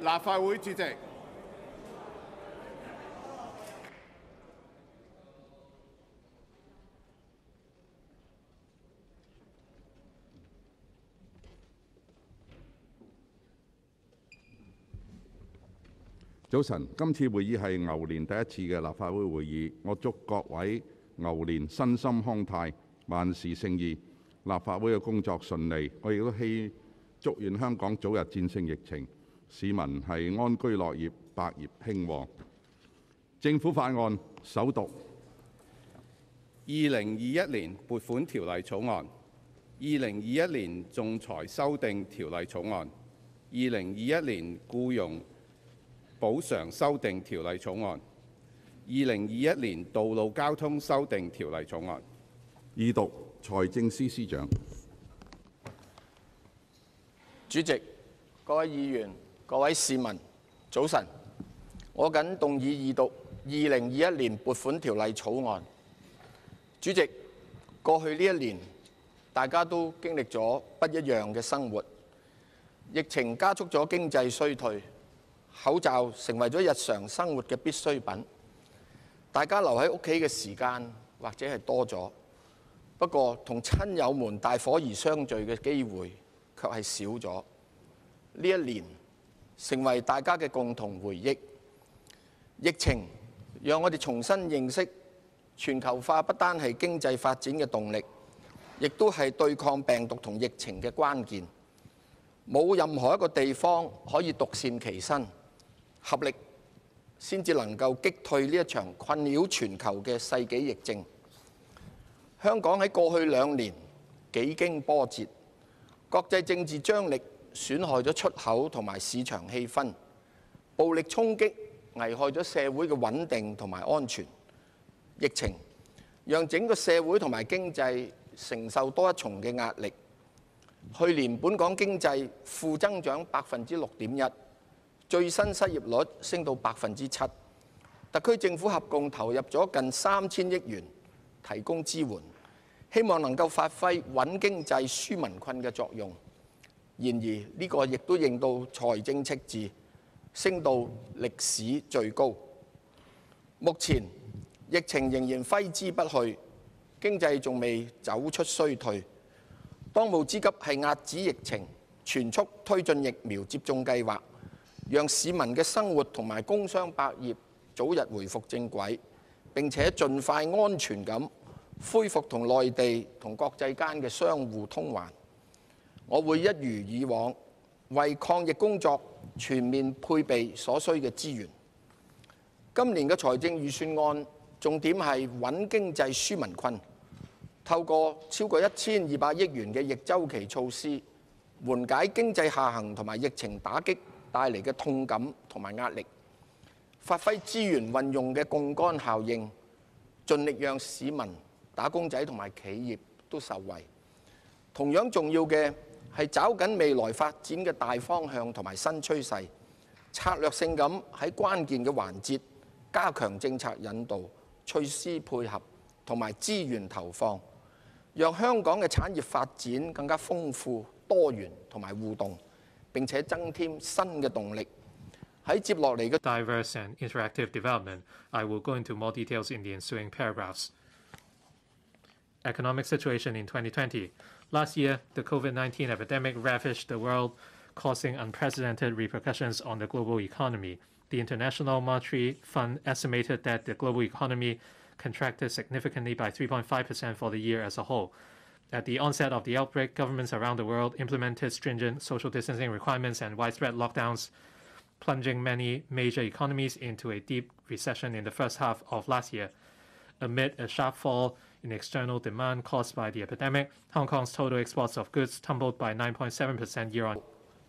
立法會主席。早晨，今次會議係牛年第一次嘅立法會會議，我祝各位牛年身心康泰，萬事勝意，立法會嘅工作順利。我亦都希祝願香港早日戰勝疫情，市民係安居樂業，百業興旺。政府法案首讀。二零二一年撥款條例草案、二零二一年仲裁修訂條例草案、二零二一年僱傭補償修訂條例草案、二零二一年道路交通修訂條例草案。二讀財政司司長。主席、各位議員、各位市民，早晨！我謹動議二讀《二零二一年撥款條例草案》。主席，過去呢一年，大家都經歷咗不一樣嘅生活，疫情加速咗經濟衰退，口罩成為咗日常生活嘅必需品。大家留喺屋企嘅時間或者係多咗，不過同親友們大伙兒相聚嘅機會卻係少咗。呢一年成為大家嘅共同回憶。疫情讓我哋重新認識全球化不單係經濟發展嘅動力，亦都係對抗病毒同疫情嘅關鍵。冇任何一個地方可以獨善其身，合力先至能夠擊退呢一場困擾全球嘅世紀疫症。香港喺過去兩年幾經波折，國際政治張力損害咗出口同埋市場氣氛，暴力衝擊危害咗社會嘅穩定同埋安全。疫情讓整個社會同埋經濟承受多一重嘅壓力。去年本港經濟負增長百分之六點一，最新失業率升到百分之七。特區政府合共投入咗近三千億元提供支援，希望能夠發揮穩經濟、舒民困嘅作用。然而呢個亦都令到財政赤字升到歷史最高。目前疫情仍然揮之不去，經濟仲未走出衰退。當務之急係壓止疫情，全速推進疫苗接種計劃，讓市民嘅生活同埋工商百業早日回復正軌，並且盡快安全咁恢復同內地同國際間嘅相互通環。我會一如以往，為抗疫工作全面配備所需嘅資源。今年嘅財政預算案重點係穩經濟、舒民困。透過超過一千二百億元嘅逆周期措施，緩解經濟下行同埋疫情打擊帶嚟嘅痛感同埋壓力，發揮資源運用嘅槓桿效應，盡力讓市民、打工仔同埋企業都受惠。同樣重要嘅係找緊未來發展嘅大方向同埋新趨勢，策略性咁喺關鍵嘅環節加強政策引導、措施配合同埋資源投放。讓香港嘅產業發展更加豐富、多元同埋互動，並且增添新嘅動力。喺接落嚟嘅 diverse and interactive development, I will go into more details in the ensuing paragraphs. Economic situation in 2020. Last year, the COVID-19 epidemic ravaged the world, causing unprecedented repercussions on the global economy. The International Monetary Fund estimated that the global economy contracted significantly by 3.5% for the year as a whole. At the onset of the outbreak, governments around the world implemented stringent social distancing requirements and widespread lockdowns, plunging many major economies into a deep recession in the first half of last year. Amid a sharp fall in external demand caused by the epidemic, Hong Kong's total exports of goods tumbled by 9.7% year on.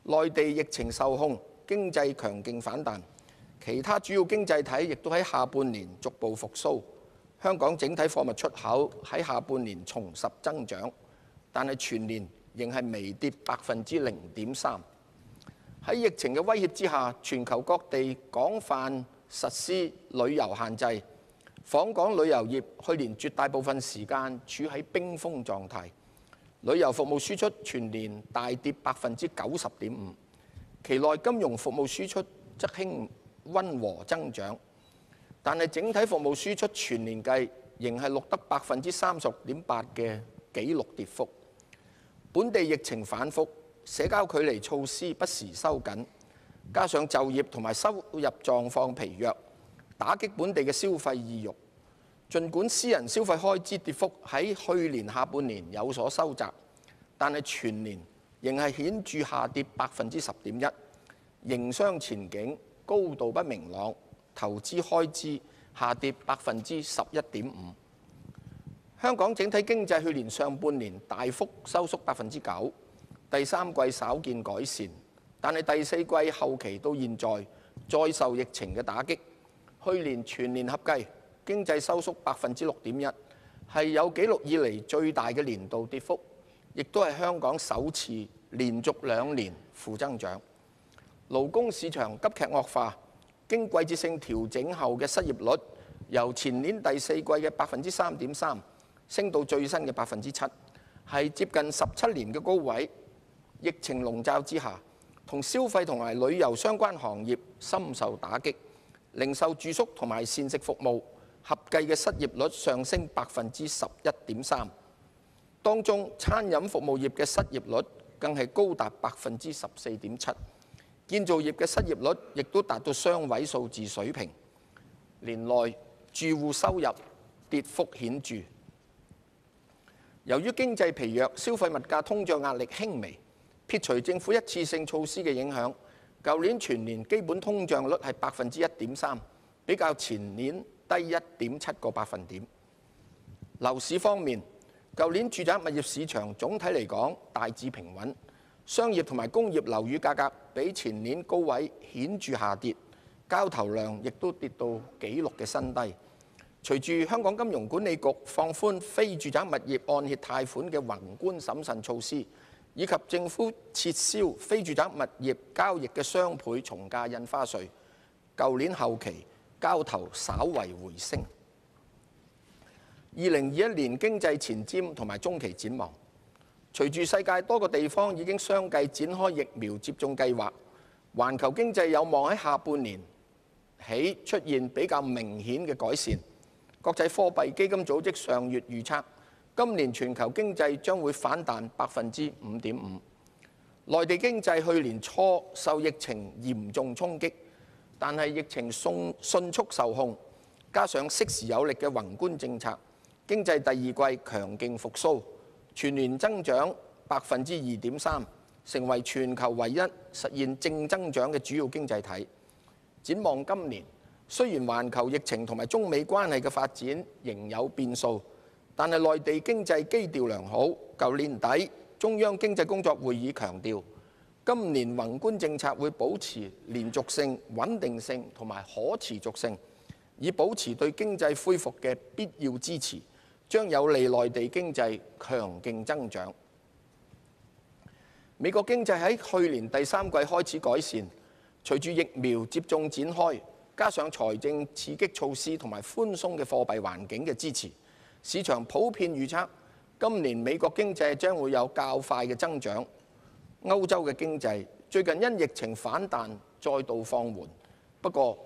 內地疫情受控，經濟強勁反彈，其他主要經濟體亦都喺下半年逐步復甦。香港整體貨物出口喺下半年重拾增長，但係全年仍係微跌百分之零點三。喺疫情嘅威脅之下，全球各地廣泛實施旅遊限制，訪港旅遊業去年絕大部分時間處喺冰封狀態，旅遊服務輸出全年大跌百分之九十點五。期內金融服務輸出則輕溫和增長，但係整體服務輸出全年計仍係錄得百分之三十點八嘅紀錄跌幅。本地疫情反覆，社交距離措施不時收緊，加上就業同埋收入狀況疲弱，打擊本地嘅消費意欲。儘管私人消費開支跌幅喺去年下半年有所收窄，但係全年仍係顯著下跌百分之十點一，營商前景高度不明朗，投資開支下跌百分之十一點五。香港整體經濟去年上半年大幅收縮百分之九，第三季稍見改善，但係第四季後期到現在再受疫情嘅打擊，去年全年合計經濟收縮百分之六點一，係有紀錄以嚟最大嘅年度跌幅，亦都係香港首次連續兩年負增長。勞工市場急劇惡化，經季節性調整後嘅失業率由前年第四季嘅百分之三點三升到最新嘅百分之七，係接近十七年嘅高位。疫情籠罩之下，同消費同埋旅遊相關行業深受打擊，零售、住宿同埋膳食服務合計嘅失業率上升百分之十一點三，當中餐飲服務業嘅失業率更係高達百分之十四點七，建造業嘅失業率亦都達到雙位數字水平。年內住戶收入跌幅顯著。由於經濟疲弱，消費物價通脹壓力輕微，撇除政府一次性措施嘅影響，舊年全年基本通脹率係百分之一點三，比較前年低一點七個百分點。樓市方面，舊年住宅物業市場總體嚟講大致平穩，商業同埋工業樓宇價格比前年高位顯著下跌，交投量亦都跌到紀錄嘅新低。隨住香港金融管理局放寬非住宅物業按揭貸款嘅宏觀審慎措施，以及政府撤銷非住宅物業交易嘅雙倍重價印花稅，舊年後期交投稍為回升。二零二一年經濟前瞻同埋中期展望，隨住世界多個地方已經相繼展開疫苗接種計劃，環球經濟有望喺下半年起出現比較明顯嘅改善。國際貨幣基金組織上月預測，今年全球經濟將會反彈百分之五點五。內地經濟去年初受疫情嚴重衝擊，但係疫情迅迅速受控，加上適時有力嘅宏觀政策，經濟第二季強勁復甦，全年增長百分之二點三，成為全球唯一實現正增長嘅主要經濟體。展望今年，雖然環球疫情同埋中美關係嘅發展仍有變數，但係內地經濟基調良好。舊年底，中央經濟工作會議強調，今年宏觀政策會保持連續性、穩定性同埋可持續性，以保持對經濟恢復嘅必要支持，將有利內地經濟強勁增長。美國經濟喺去年第三季開始改善，隨住疫苗接種展開。加上財政刺激措施同埋寬鬆嘅貨幣環境嘅支持，市場普遍預測今年美國經濟將會有較快嘅增長。歐洲嘅經濟最近因疫情反彈再度放緩，不過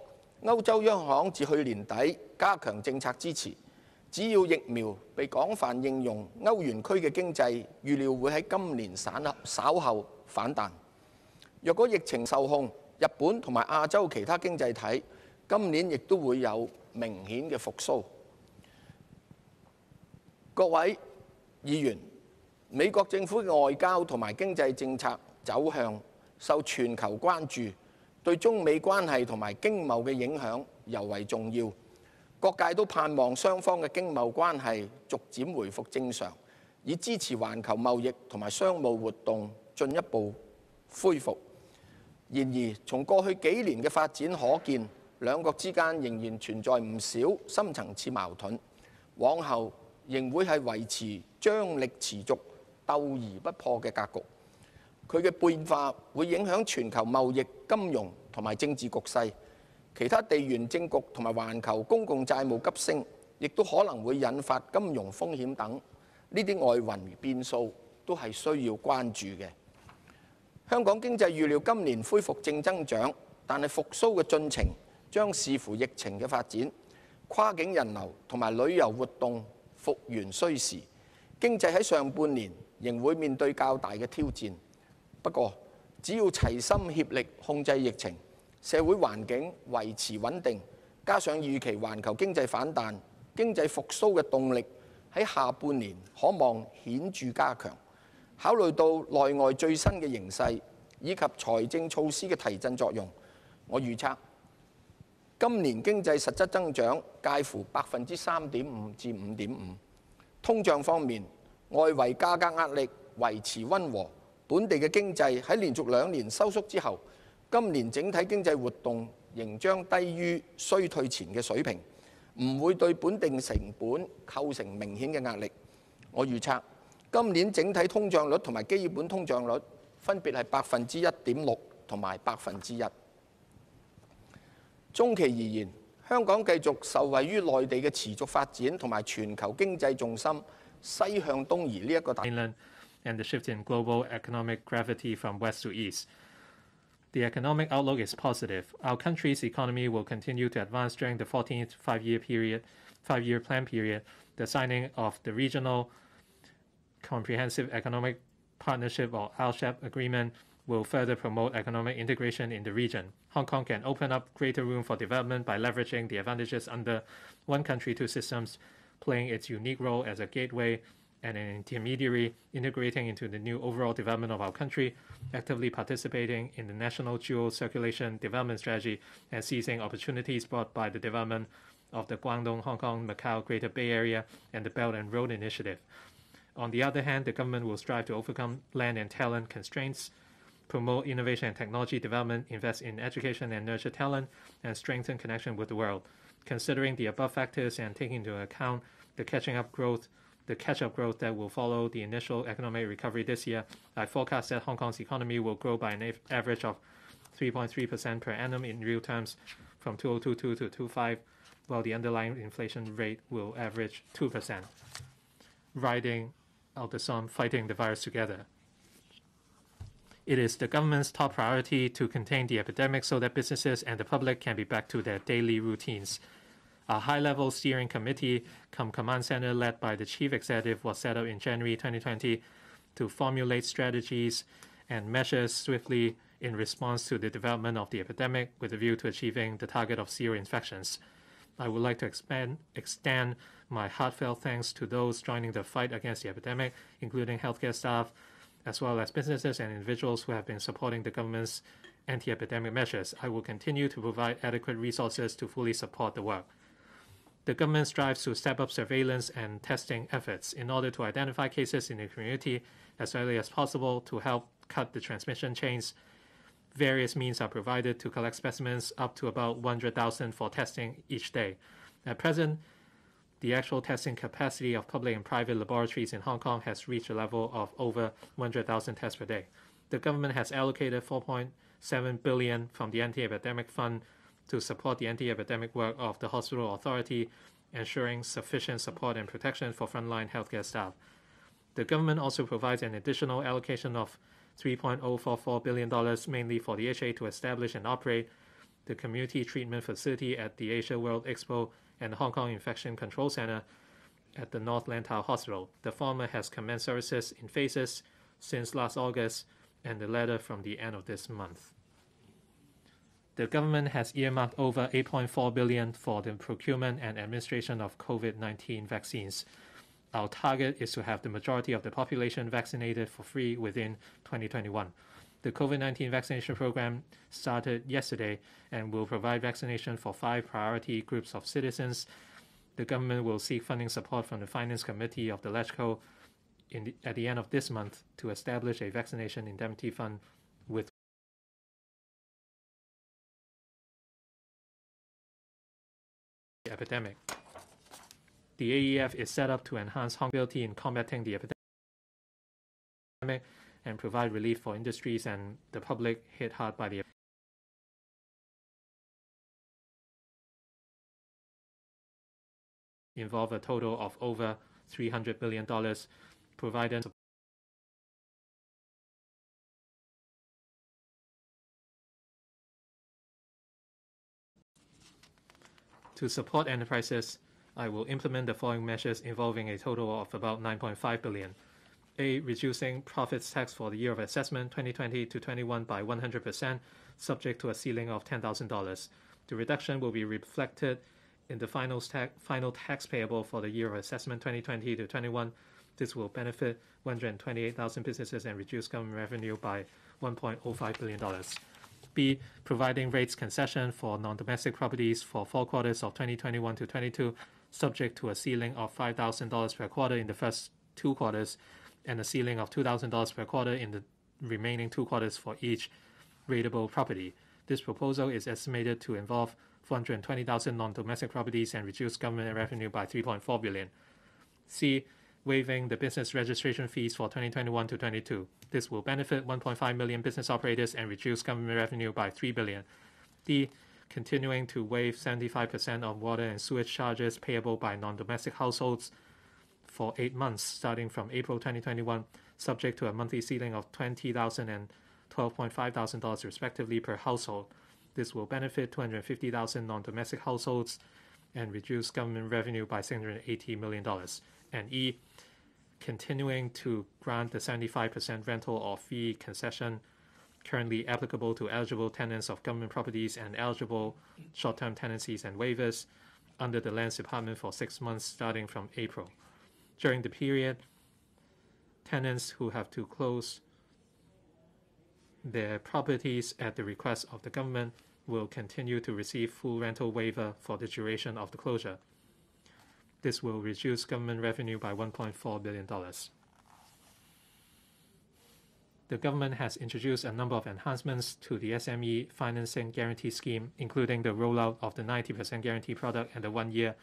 歐洲央行自去年底加強政策支持，只要疫苗被廣泛應用，歐元區嘅經濟預料會喺今年散稍後反彈。若果疫情受控，日本同埋亞洲其他經濟體今年亦都會有明顯嘅復甦。各位議員，美國政府嘅外交同埋經濟政策走向受全球關注，對中美關係同埋經貿嘅影響尤為重要。各界都盼望雙方嘅經貿關係逐漸回復正常，以支持環球貿易同埋商務活動進一步恢復。然而，從過去幾年嘅發展可見，兩國之間仍然存在唔少深層次矛盾，往後仍會係維持張力持續、鬥而不破嘅格局。佢嘅變化會影響全球貿易、金融同埋政治局勢，其他地緣政局同埋環球公共債務急升，亦都可能會引發金融風險等。呢啲外圍變數都係需要關注嘅。香港經濟預料今年恢復正增長，但係復甦嘅進程將視乎疫情嘅發展、跨境人流同埋旅遊活動復原需時。經濟喺上半年仍會面對較大嘅挑戰。不過，只要齊心協力控制疫情，社會環境維持穩定，加上預期環球經濟反彈，經濟復甦嘅動力喺下半年可望顯著加強。考慮到內外最新嘅形勢以及財政措施嘅提振作用，我預測今年經濟實質增長介乎百分之三點五至五點五。通脹方面，外圍價格壓力維持溫和，本地嘅經濟喺連續兩年收縮之後，今年整體經濟活動仍將低於衰退前嘅水平，唔會對本地成本構成明顯嘅壓力。我預測。今年整體通脹率同埋基本通脹率分別係百分之一點六同埋百分之一。中期而言，香港继续受惠于内地嘅持续发展同埋全球经济重心西向东移呢一个大。 mainland and the shift in global economic gravity from west to east. The economic outlook is positive. Our country's economy will continue to advance during the 14th five-year period, five-year plan period. The signing of the regional Comprehensive Economic Partnership or RCEP agreement will further promote economic integration in the region. Hong Kong can open up greater room for development by leveraging the advantages under one country, two systems, playing its unique role as a gateway and an intermediary integrating into the new overall development of our country, actively participating in the national dual circulation development strategy, and seizing opportunities brought by the development of the Guangdong, Hong Kong, Macau Greater Bay Area, and the Belt and Road Initiative. On the other hand, the government will strive to overcome land and talent constraints, promote innovation and technology development, invest in education and nurture talent, and strengthen connection with the world. Considering the above factors and taking into account the catching up growth, the catch-up growth that will follow the initial economic recovery this year, I forecast that Hong Kong's economy will grow by an average of 3.3% per annum in real terms from 2022 to 25, while the underlying inflation rate will average 2%. Riding out the sun, fighting the virus together. It is the government's top priority to contain the epidemic so that businesses and the public can be back to their daily routines. A high level steering committee, come command center led by the chief executive, was set up in January 2020 to formulate strategies and measures swiftly in response to the development of the epidemic with a view to achieving the target of zero infections. I would like to expand, extend my heartfelt thanks to those joining the fight against the epidemic, including healthcare staff, as well as businesses and individuals who have been supporting the government's anti epidemic measures. I will continue to provide adequate resources to fully support the work. The government strives to step up surveillance and testing efforts in order to identify cases in the community as early as possible to help cut the transmission chains. Various means are provided to collect specimens up to about 100,000 for testing each day. At present, the actual testing capacity of public and private laboratories in Hong Kong has reached a level of over 100,000 tests per day. The government has allocated 4.7 billion from the anti-epidemic fund to support the anti-epidemic work of the hospital authority, ensuring sufficient support and protection for frontline healthcare staff. The government also provides an additional allocation of $3.044 billion, mainly for the HA to establish and operate the community treatment facility at the Asia World Expo and the Hong Kong Infection Control Center at the North Lantau Hospital. The former has commenced services in phases since last August, and the latter from the end of this month. The government has earmarked over 8.4 billion for the procurement and administration of COVID-19 vaccines. Our target is to have the majority of the population vaccinated for free within 2021. The COVID 19 vaccination program started yesterday and will provide vaccination for five priority groups of citizens. The government will seek funding support from the Finance Committee of the LegCo in the, at the end of this month to establish a vaccination indemnity fund with the epidemic. The AEF is set up to enhance Hong in combating the epidemic and provide relief for industries and the public hit hard by the involve a total of over $300 billion, providing To support enterprises, I will implement the following measures involving a total of about 9.5 billion. A. Reducing profits tax for the year of assessment 2020 to 21 by 100%, subject to a ceiling of $10,000. The reduction will be reflected in the final, ta- final tax payable for the year of assessment 2020 to 21. This will benefit 128,000 businesses and reduce government revenue by $1.05 billion. B. Providing rates concession for non-domestic properties for four quarters of 2021 to 22, subject to a ceiling of $5,000 per quarter in the first two quarters and a ceiling of $2,000 per quarter in the remaining two quarters for each rateable property. This proposal is estimated to involve 420,000 non-domestic properties and reduce government revenue by 3.4 billion. C. Waiving the business registration fees for 2021 to 22. This will benefit 1.5 million business operators and reduce government revenue by 3 billion. D. Continuing to waive 75% of water and sewage charges payable by non-domestic households for eight months starting from April 2021, subject to a monthly ceiling of $20,000 and 12.5 thousand dollars respectively per household. This will benefit 250,000 non-domestic households and reduce government revenue by 680 million dollars. And E, continuing to grant the 75% rental or fee concession currently applicable to eligible tenants of government properties and eligible short-term tenancies and waivers under the Lands Department for six months starting from April. During the period, tenants who have to close their properties at the request of the government will continue to receive full rental waiver for the duration of the closure. This will reduce government revenue by $1.4 billion. The government has introduced a number of enhancements to the SME financing guarantee scheme, including the rollout of the 90% guarantee product and the one year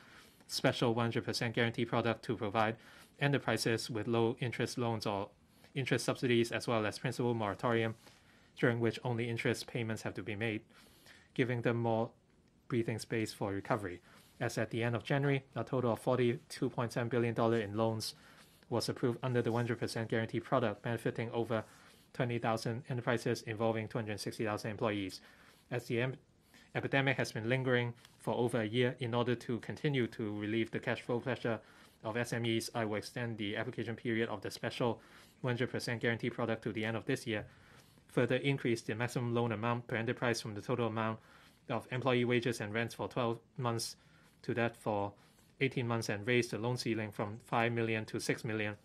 special 100% guarantee product to provide enterprises with low interest loans or interest subsidies, as well as principal moratorium, during which only interest payments have to be made, giving them more breathing space for recovery. As at the end of January, a total of $42.7 billion in loans was approved under the 100% guarantee product, benefiting over 20,000 enterprises involving 260,000 employees. As the epidemic has been lingering for over a year, in order to continue to relieve the cash flow pressure of SMEs, I will extend the application period of the special 100% guarantee product to the end of this year, further increase the maximum loan amount per enterprise from the total amount of employee wages and rents for 12 months to that for 18 months and raise the loan ceiling from 5 million to 6 million.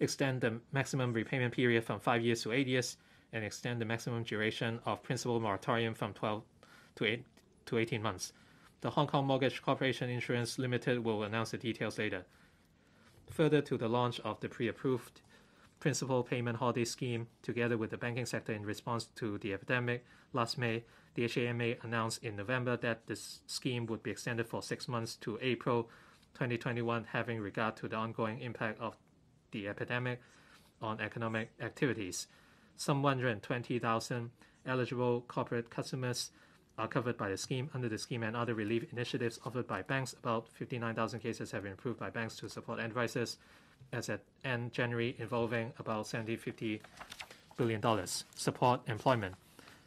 Extend the maximum repayment period from 5 years to 8 years, and extend the maximum duration of principal moratorium from 12 to 8 to 18 months. The Hong Kong Mortgage Corporation Insurance Limited will announce the details later. Further to the launch of the pre-approved principal payment holiday scheme together with the banking sector in response to the epidemic last May, the HKMA announced in November that this scheme would be extended for 6 months to April 2021 having regard to the ongoing impact of the epidemic on economic activities. Some 120,000 eligible corporate customers are covered by the scheme. Under the scheme and other relief initiatives offered by banks, about 59,000 cases have been approved by banks to support enterprises as at end January, involving about 70 50 billion dollars. Support employment.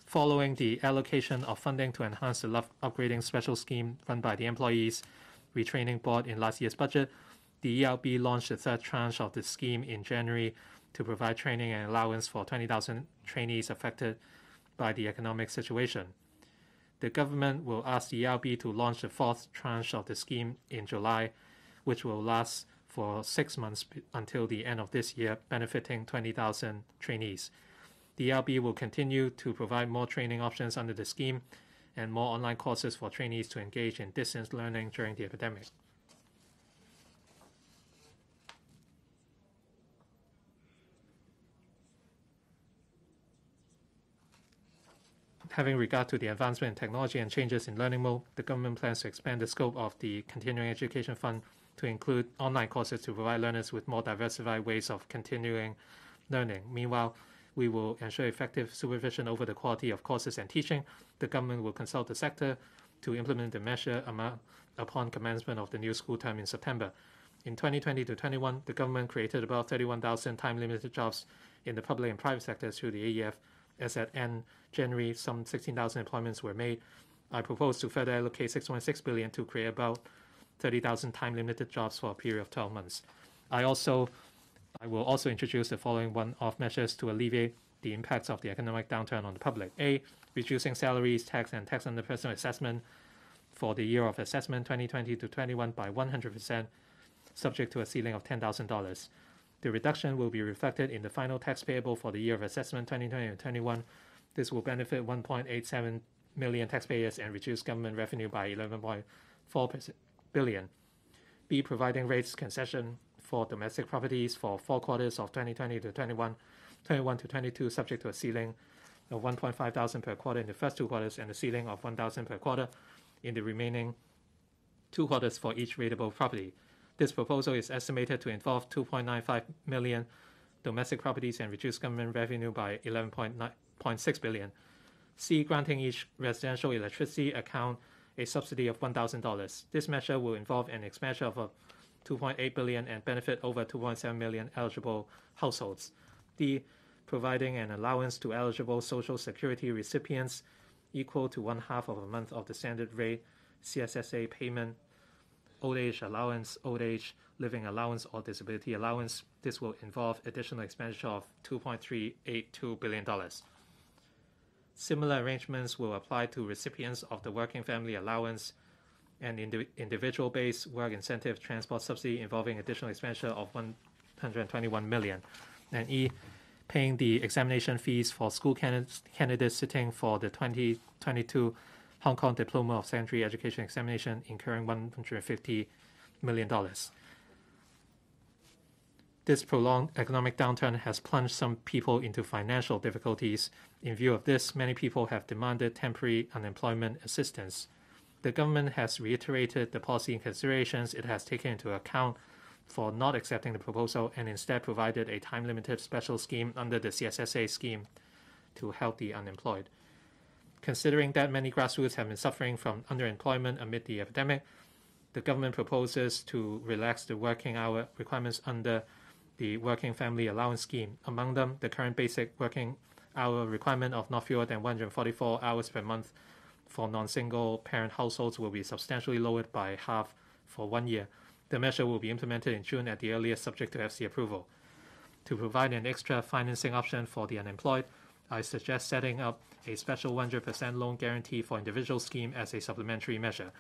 Following the allocation of funding to enhance the upgrading special scheme run by the Employees Retraining Board in last year's budget, the ERB launched the third tranche of the scheme in January to provide training and allowance for 20,000 trainees affected by the economic situation. The government will ask the ERB to launch the fourth tranche of the scheme in July, which will last for six months until the end of this year, benefiting 20,000 trainees. The ERB will continue to provide more training options under the scheme and more online courses for trainees to engage in distance learning during the epidemic. Having regard to the advancement in technology and changes in learning mode, the government plans to expand the scope of the Continuing Education Fund to include online courses to provide learners with more diversified ways of continuing learning. Meanwhile, we will ensure effective supervision over the quality of courses and teaching. The government will consult the sector to implement the measure upon commencement of the new school term in September. In 2020 to 21, the government created about 31,000 time-limited jobs in the public and private sectors through the AEF. As at end January, some 16,000 employments were made. I propose to further allocate 6.6 billion to create about 30,000 time-limited jobs for a period of 12 months. I also I will also introduce the following one-off measures to alleviate the impacts of the economic downturn on the public. A. Reducing salaries, tax, and tax under personal assessment for the year of assessment 2020 to 21 by 100%, subject to a ceiling of $10,000. The reduction will be reflected in the final tax payable for the year of assessment 2020 to 21. This will benefit 1.87 million taxpayers and reduce government revenue by 11.4 billion. B. Providing rates concession for domestic properties for four quarters of 2020 to 21, 21 to 22, subject to a ceiling of 1.5 thousand per quarter in the first two quarters and a ceiling of 1,000 per quarter in the remaining two quarters for each rateable property. This proposal is estimated to involve 2.95 million domestic properties and reduce government revenue by 11.6 billion. C. Granting each residential electricity account a subsidy of $1,000. This measure will involve an expenditure of uh, 2.8 billion and benefit over 2.7 million eligible households. D. Providing an allowance to eligible Social Security recipients equal to one half of a month of the standard rate CSSA payment, old age allowance, old age living allowance, or disability allowance. This will involve additional expenditure of $2.382 billion. Similar arrangements will apply to recipients of the Working Family Allowance and indi- individual based work incentive transport subsidy involving additional expenditure of 121 million. And E, paying the examination fees for school candidates, candidates sitting for the 2022 Hong Kong Diploma of Secondary Education examination, incurring 150 million dollars. This prolonged economic downturn has plunged some people into financial difficulties. In view of this, many people have demanded temporary unemployment assistance. The government has reiterated the policy considerations it has taken into account for not accepting the proposal and instead provided a time limited special scheme under the CSSA scheme to help the unemployed. Considering that many grassroots have been suffering from underemployment amid the epidemic, the government proposes to relax the working hour requirements under the Working Family Allowance Scheme. Among them, the current basic working hour requirement of not fewer than 144 hours per month for non single parent households will be substantially lowered by half for one year. The measure will be implemented in June at the earliest, subject to FC approval. To provide an extra financing option for the unemployed, I suggest setting up a special 100% loan guarantee for individual scheme as a supplementary measure.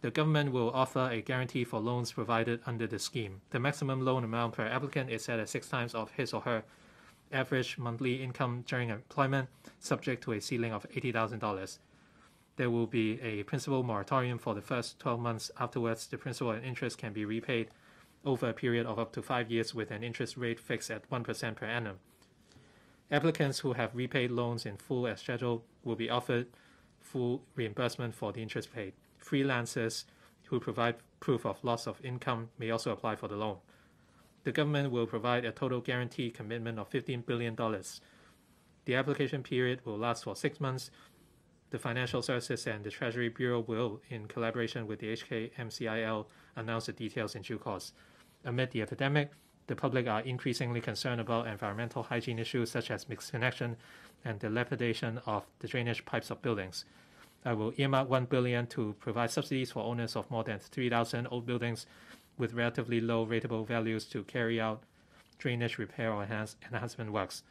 The government will offer a guarantee for loans provided under the scheme. The maximum loan amount per applicant is set at six times of his or her average monthly income during employment, subject to a ceiling of $80,000. There will be a principal moratorium for the first 12 months. Afterwards, the principal and interest can be repaid over a period of up to five years with an interest rate fixed at 1% per annum. Applicants who have repaid loans in full as scheduled will be offered full reimbursement for the interest paid. Freelancers who provide proof of loss of income may also apply for the loan. The government will provide a total guarantee commitment of $15 billion. The application period will last for six months. The Financial Services and the Treasury Bureau will, in collaboration with the HK MCIL, announce the details in due course. Amid the epidemic, the public are increasingly concerned about environmental hygiene issues such as misconnection and dilapidation of the drainage pipes of buildings. I will earmark 1 billion to provide subsidies for owners of more than 3,000 old buildings with relatively low rateable values to carry out drainage repair or enhance, enhancement works.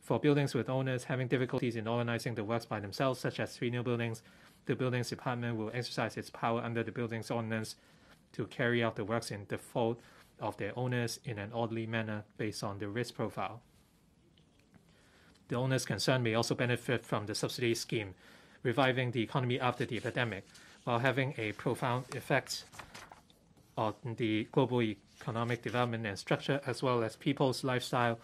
For buildings with owners having difficulties in organizing the works by themselves, such as three new buildings, the Buildings Department will exercise its power under the Buildings Ordinance to carry out the works in default of their owners in an orderly manner based on the risk profile. The owners concerned may also benefit from the subsidy scheme, reviving the economy after the epidemic, while having a profound effect on the global economic development and structure, as well as people's lifestyle.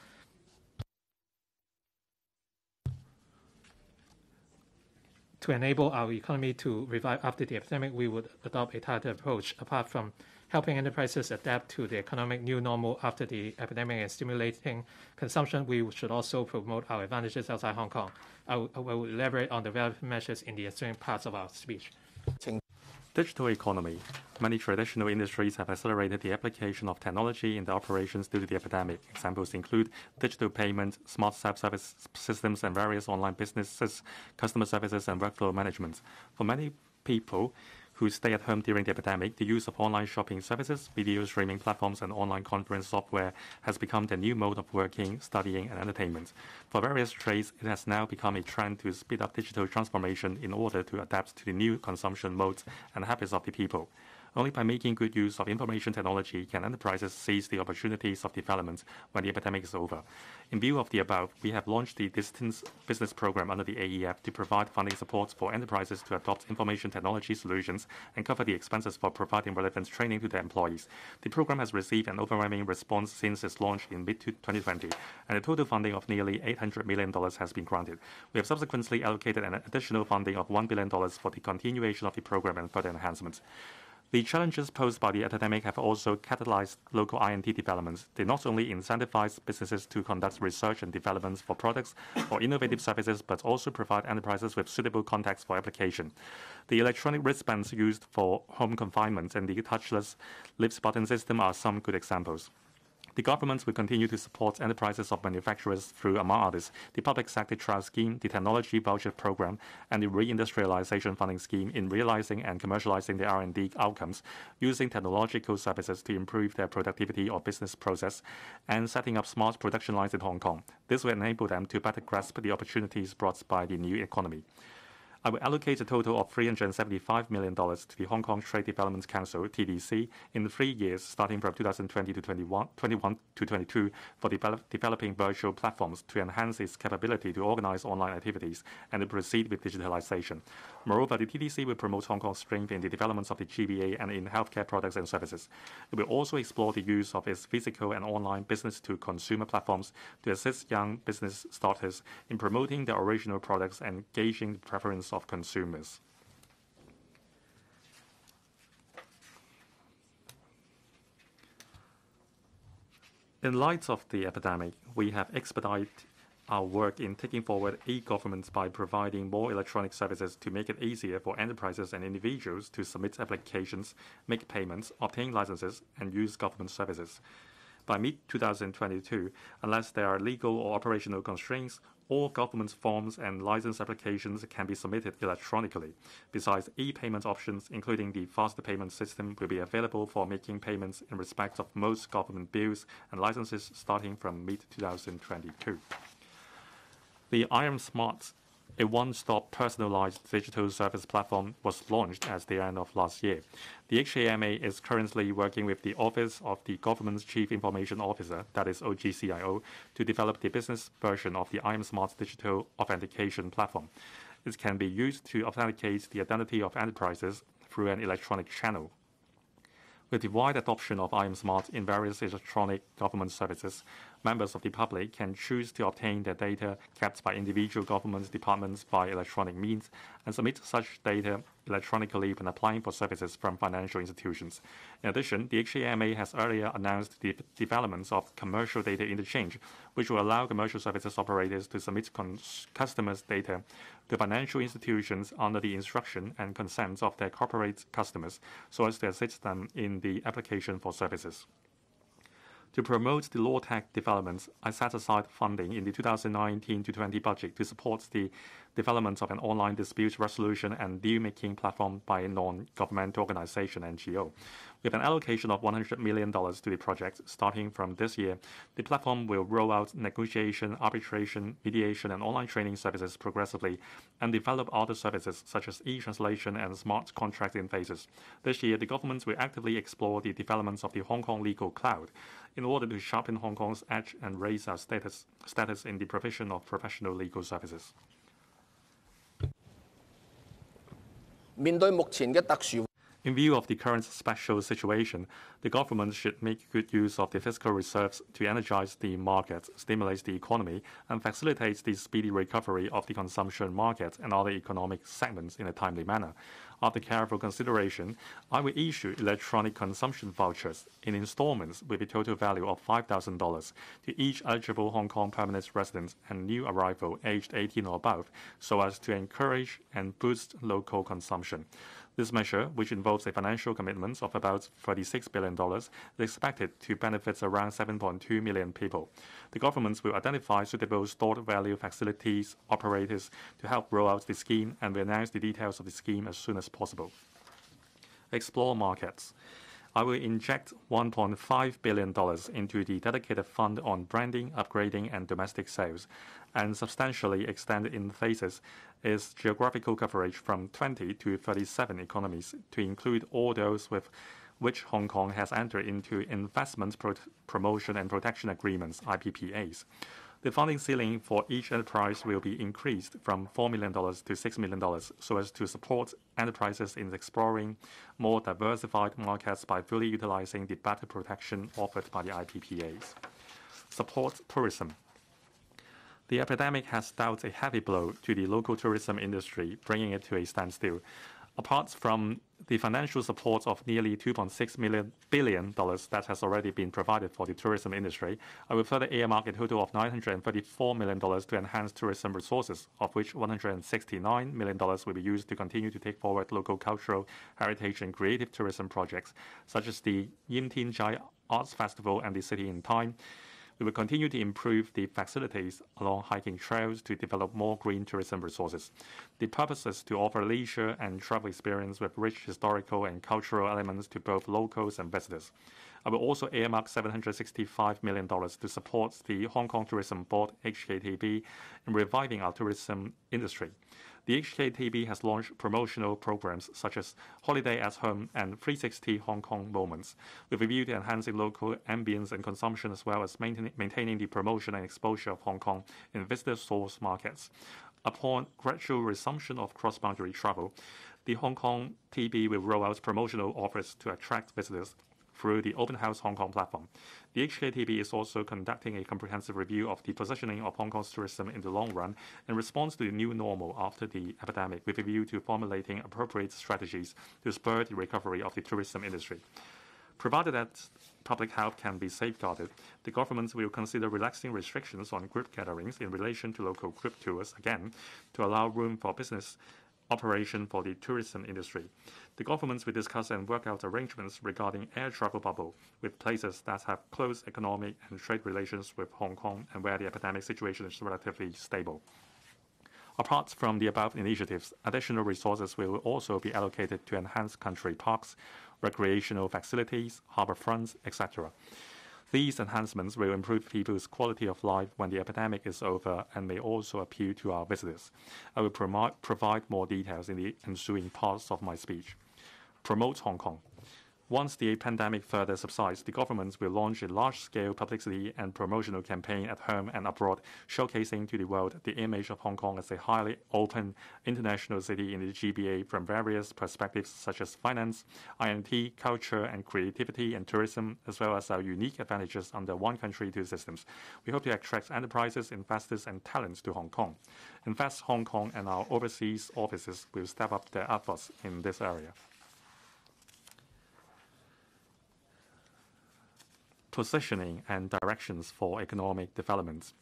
To enable our economy to revive after the epidemic, we would adopt a targeted approach. Apart from helping enterprises adapt to the economic new normal after the epidemic and stimulating consumption, we should also promote our advantages outside Hong Kong. I will, elaborate on the relevant measures in the ensuing parts of our speech. Digital economy. Many traditional industries have accelerated the application of technology in their operations due to the epidemic. Examples include digital payment, smart self-service systems, and various online businesses, customer services, and workflow management. For many people, who stay at home during the epidemic, the use of online shopping services, video streaming platforms, and online conference software has become the new mode of working, studying, and entertainment. For various trades, it has now become a trend to speed up digital transformation in order to adapt to the new consumption modes and habits of the people. Only by making good use of information technology can enterprises seize the opportunities of development when the epidemic is over. In view of the above, we have launched the Distance Business Program under the AEF to provide funding support for enterprises to adopt information technology solutions and cover the expenses for providing relevant training to their employees. The program has received an overwhelming response since its launch in mid-2020, and a total funding of nearly $800 million has been granted. We have subsequently allocated an additional funding of $1 billion for the continuation of the program and further enhancements. The challenges posed by the epidemic have also catalyzed local I&T developments. They not only incentivize businesses to conduct research and developments for products or innovative services, but also provide enterprises with suitable contexts for application. The electronic wristbands used for home confinement and the touchless lift button system are some good examples. The government will continue to support enterprises of manufacturers through, among others, the Public Sector Trial Scheme, the Technology Voucher Program, and the Reindustrialization Funding Scheme in realizing and commercializing the R&D outcomes, using technological services to improve their productivity or business process, and setting up smart production lines in Hong Kong. This will enable them to better grasp the opportunities brought by the new economy. I will allocate a total of $375 million to the Hong Kong Trade Development Council (TDC) in three years, starting from 2020 to 21, 21 to 22, for develop, developing virtual platforms to enhance its capability to organize online activities and proceed with digitalization. Moreover, the TDC will promote Hong Kong's strength in the development of the GBA and in healthcare products and services. It will also explore the use of its physical and online business-to-consumer platforms to assist young business starters in promoting their original products and gauging the preference of consumers. In light of the epidemic, we have expedited our work in taking forward e-government by providing more electronic services to make it easier for enterprises and individuals to submit applications, make payments, obtain licenses, and use government services. By mid-2022, unless there are legal or operational constraints, all government forms and license applications can be submitted electronically. Besides, e-payment options, including the faster payment system, will be available for making payments in respect of most government bills and licenses starting from mid-2022. The iAM Smart, a one-stop personalized digital service platform, was launched at the end of last year. The HKMA is currently working with the Office of the Government's Chief Information Officer, that is OGCIO, to develop the business version of the iAM Smart digital authentication platform. It can be used to authenticate the identity of enterprises through an electronic channel. With the wide adoption of iAM Smart in various electronic government services, members of the public can choose to obtain their data kept by individual government departments by electronic means and submit such data electronically when applying for services from financial institutions. In addition, the HKMA has earlier announced the developments of commercial data interchange, which will allow commercial services operators to submit customers' data to financial institutions under the instruction and consent of their corporate customers so as to assist them in the application for services. To promote the law tech developments, I set aside funding in the 2019-20 budget to support the development of an online dispute resolution and deal-making platform by a non-governmental organization (NGO). With an allocation of $100 million to the project starting from this year, the platform will roll out negotiation, arbitration, mediation, and online training services progressively and develop other services such as e-translation and smart contracting phases. This year, the government will actively explore the developments of the Hong Kong legal cloud in order to sharpen Hong Kong's edge and raise our status, status in the provision of professional legal services. 面对目前嘅特殊 In view of the current special situation, the government should make good use of the fiscal reserves to energize the market, stimulate the economy, and facilitate the speedy recovery of the consumption market and other economic segments in a timely manner. After careful consideration, I will issue electronic consumption vouchers in installments with a total value of $5,000 to each eligible Hong Kong permanent resident and new arrival aged 18 or above, so as to encourage and boost local consumption. This measure, which involves a financial commitment of about $36 billion, is expected to benefit around 7.2 million people. The government will identify suitable stored value facilities operators to help roll out the scheme and will announce the details of the scheme as soon as possible. Explore markets. I will inject $1.5 billion into the dedicated fund on branding, upgrading, and domestic sales, and substantially extend in phases its geographical coverage from 20 to 37 economies to include all those with which Hong Kong has entered into investment Pro promotion and protection agreements, IPPAs. The funding ceiling for each enterprise will be increased from $4 million to $6 million so as to support enterprises in exploring more diversified markets by fully utilizing the better protection offered by the IPPAs. Support tourism. The epidemic has dealt a heavy blow to the local tourism industry, bringing it to a standstill. Apart from the financial support of nearly $2.6 billion that has already been provided for the tourism industry, I will further earmark a total of $934 million to enhance tourism resources, of which $169 million will be used to continue to take forward local cultural, heritage, and creative tourism projects, such as the Yim Tin Tsai Arts Festival and the City in Time. We will continue to improve the facilities along hiking trails to develop more green tourism resources. The purpose is to offer leisure and travel experience with rich historical and cultural elements to both locals and visitors. I will also earmark $765 million to support the Hong Kong Tourism Board, HKTB, in reviving our tourism industry. The HKTB has launched promotional programs such as Holiday at Home and 360 Hong Kong Moments, with a view to enhancing local ambience and consumption as well as maintaining the promotion and exposure of Hong Kong in visitor source markets. Upon gradual resumption of cross-boundary travel, the Hong Kong TB will roll out promotional offers to attract visitors through the Open House Hong Kong platform. The HKTB is also conducting a comprehensive review of the positioning of Hong Kong's tourism in the long run in response to the new normal after the epidemic, with a view to formulating appropriate strategies to spur the recovery of the tourism industry. Provided that public health can be safeguarded, the government will consider relaxing restrictions on group gatherings in relation to local group tours again to allow room for business operation for the tourism industry. The governments will discuss and work out arrangements regarding air travel bubble with places that have close economic and trade relations with Hong Kong and where the epidemic situation is relatively stable. Apart from the above initiatives, additional resources will also be allocated to enhance country parks, recreational facilities, harbor fronts, etc. These enhancements will improve people's quality of life when the epidemic is over and may also appeal to our visitors. I will provide more details in the ensuing parts of my speech. Promote Hong Kong. Once the pandemic further subsides, the government will launch a large-scale publicity and promotional campaign at home and abroad, showcasing to the world the image of Hong Kong as a highly open international city in the GBA from various perspectives such as finance, I&T, culture and creativity, and tourism, as well as our unique advantages under one country, two systems. We hope to attract enterprises, investors, and talents to Hong Kong. Invest Hong Kong and our overseas offices will step up their efforts in this area. Positioning and directions for economic development.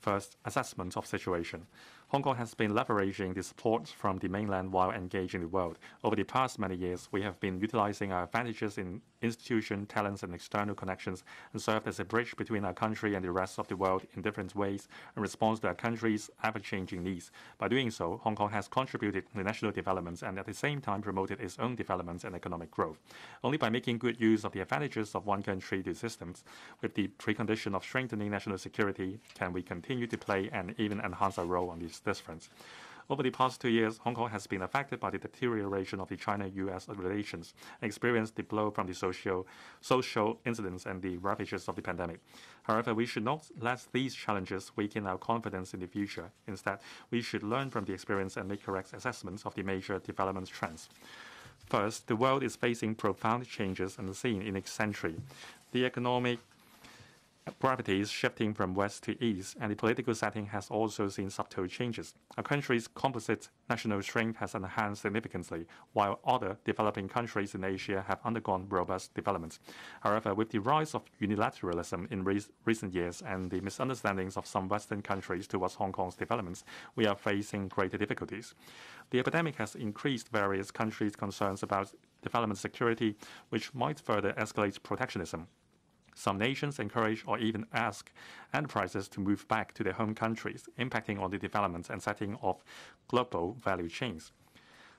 First, assessment of situation. Hong Kong has been leveraging the support from the mainland while engaging the world. Over the past many years, we have been utilizing our advantages in institution, talents, and external connections and served as a bridge between our country and the rest of the world in different ways in response to our country's ever-changing needs. By doing so, Hong Kong has contributed to national developments and at the same time promoted its own development and economic growth. Only by making good use of the advantages of one country, two systems, with the precondition of strengthening national security, can we continue to play and even enhance our role on these difference. Over the past two years, Hong Kong has been affected by the deterioration of the China-U.S. relations and experienced the blow from the social, social incidents and the ravages of the pandemic. However, we should not let these challenges weaken our confidence in the future. Instead, we should learn from the experience and make correct assessments of the major development trends. First, the world is facing profound changes unseen in its century. The economic gravity is shifting from west to east, and the political setting has also seen subtle changes. A country's composite national strength has enhanced significantly, while other developing countries in Asia have undergone robust developments. However, with the rise of unilateralism in re recent years and the misunderstandings of some Western countries towards Hong Kong's developments, we are facing greater difficulties. The epidemic has increased various countries' concerns about development security, which might further escalate protectionism. Some nations encourage or even ask enterprises to move back to their home countries, impacting on the development and setting of global value chains.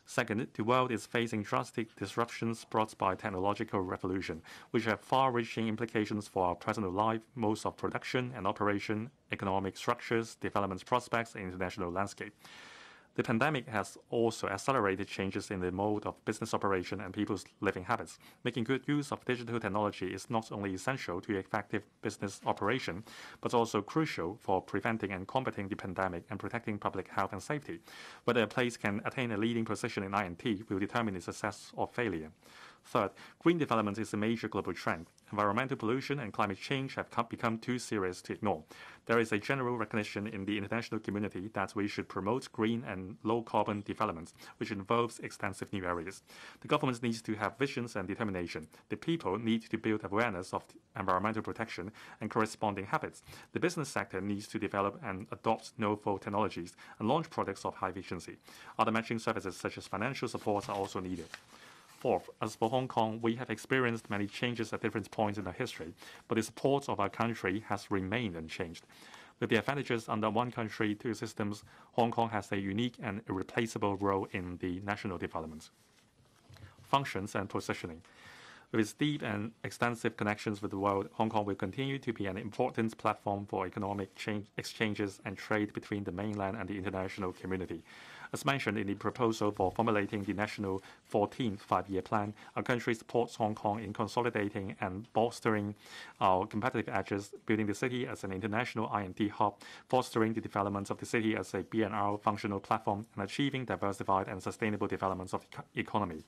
Second, the world is facing drastic disruptions brought by technological revolution, which have far-reaching implications for our personal life, modes of production and operation, economic structures, development prospects, and international landscape. The pandemic has also accelerated changes in the mode of business operation and people's living habits. Making good use of digital technology is not only essential to effective business operation, but also crucial for preventing and combating the pandemic and protecting public health and safety. Whether a place can attain a leading position in I&T will determine its success or failure. Third, green development is a major global trend. Environmental pollution and climate change have become too serious to ignore. There is a general recognition in the international community that we should promote green and low carbon development, which involves extensive new areas. The government needs to have visions and determination. The people need to build awareness of environmental protection and corresponding habits. The business sector needs to develop and adopt novel technologies and launch products of high efficiency. Other matching services such as financial support are also needed. Fourth, as for Hong Kong, we have experienced many changes at different points in our history, but the support of our country has remained unchanged. With the advantages under one country, two systems, Hong Kong has a unique and irreplaceable role in the national development. Functions and positioning. With its deep and extensive connections with the world, Hong Kong will continue to be an important platform for economic change, exchanges and trade between the mainland and the international community. As mentioned in the proposal for formulating the national 14th five-year plan, our country supports Hong Kong in consolidating and bolstering our competitive edges, building the city as an international I&T hub, fostering the development of the city as a B&R functional platform, and achieving diversified and sustainable developments of the economy.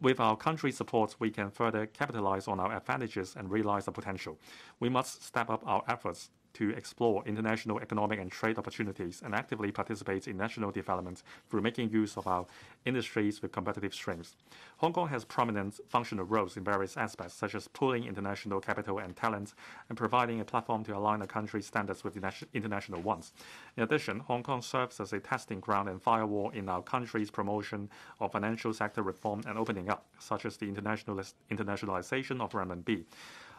With our country's support, we can further capitalize on our advantages and realize our potential. We must step up our efforts to explore international economic and trade opportunities and actively participate in national development through making use of our industries with competitive strengths. Hong Kong has prominent functional roles in various aspects, such as pooling international capital and talent and providing a platform to align the country's standards with international ones. In addition, Hong Kong serves as a testing ground and firewall in our country's promotion of financial sector reform and opening up, such as the internationalization of renminbi.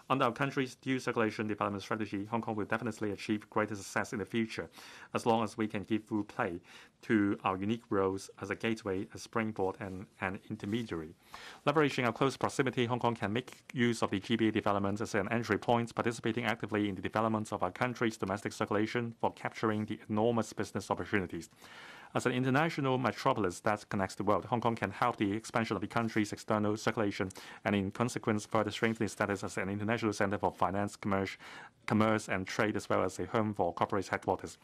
Under our country's dual circulation development strategy, Hong Kong will definitely achieve greater success in the future, as long as we can give full play to our unique roles as a gateway, a springboard, and an intermediary. Leveraging our close proximity, Hong Kong can make use of the GBA development as an entry point, participating actively in the development of our country's domestic circulation for capturing the enormous business opportunities. As an international metropolis that connects the world, Hong Kong can help the expansion of the country's external circulation and, in consequence, further strengthen its status as an international center for finance, commerce, commerce and trade, as well as a home for corporate headquarters.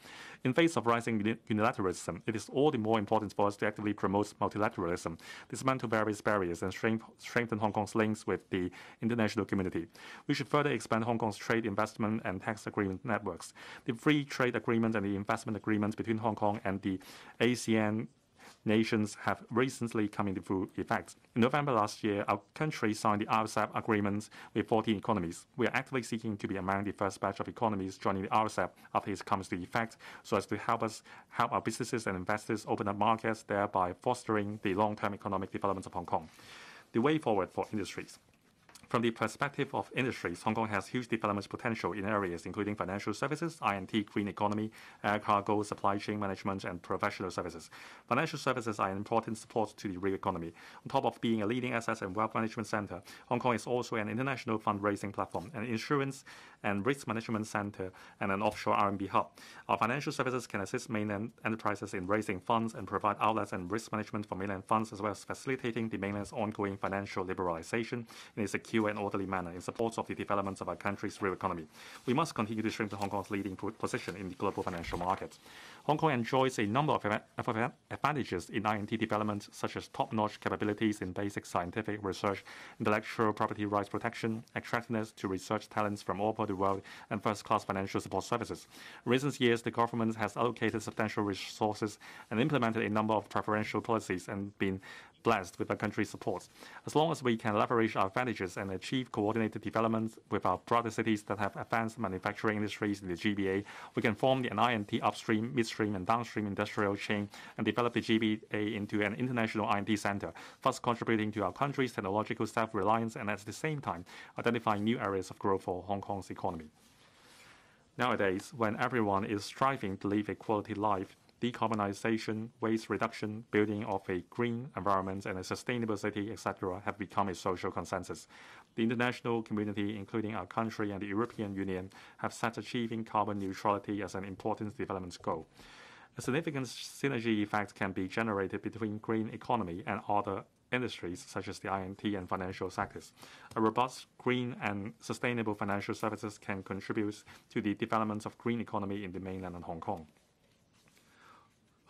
In face of rising unilateralism, it is all the more important for us to actively promote multilateralism, dismantle various barriers, and strengthen Hong Kong's links with the international community. We should further expand Hong Kong's trade, investment, and tax agreement networks. The free trade agreement and the investment agreement between Hong Kong and the ASEAN nations have recently come into full effect. In November last year, our country signed the RCEP agreements with 14 economies. We are actively seeking to be among the first batch of economies joining the RCEP after it comes into effect, so as to help us help our businesses and investors open up markets, thereby fostering the long-term economic development of Hong Kong. The way forward for industries. From the perspective of industries, Hong Kong has huge development potential in areas including financial services, I&T, green economy, air cargo, supply chain management, and professional services. Financial services are an important support to the real economy. On top of being a leading assets and wealth management center, Hong Kong is also an international fundraising platform, an insurance and risk management center, and an offshore RMB hub. Our financial services can assist mainland enterprises in raising funds and provide outlets and risk management for mainland funds, as well as facilitating the mainland's ongoing financial liberalization in a secure secure and orderly manner in support of the development of our country's real economy. We must continue to strengthen Hong Kong's leading position in the global financial market. Hong Kong enjoys a number of advantages in I&T development, such as top-notch capabilities in basic scientific research, intellectual property rights protection, attractiveness to research talents from all over the world, and first-class financial support services. In recent years, the government has allocated substantial resources and implemented a number of preferential policies and been blessed with our country's support. As long as we can leverage our advantages and achieve coordinated development with our brother cities that have advanced manufacturing industries in the GBA, we can form an I&T upstream, midstream, and downstream industrial chain and develop the GBA into an international I&T center, thus contributing to our country's technological self-reliance and at the same time identifying new areas of growth for Hong Kong's economy. Nowadays, when everyone is striving to live a quality life, decarbonization, waste reduction, building of a green environment and a sustainable city, etc., have become a social consensus. The international community, including our country and the European Union, have set achieving carbon neutrality as an important development goal. A significant synergy effect can be generated between green economy and other industries such as the I&T and financial sectors. A robust, green, and sustainable financial services can contribute to the development of green economy in the mainland and Hong Kong.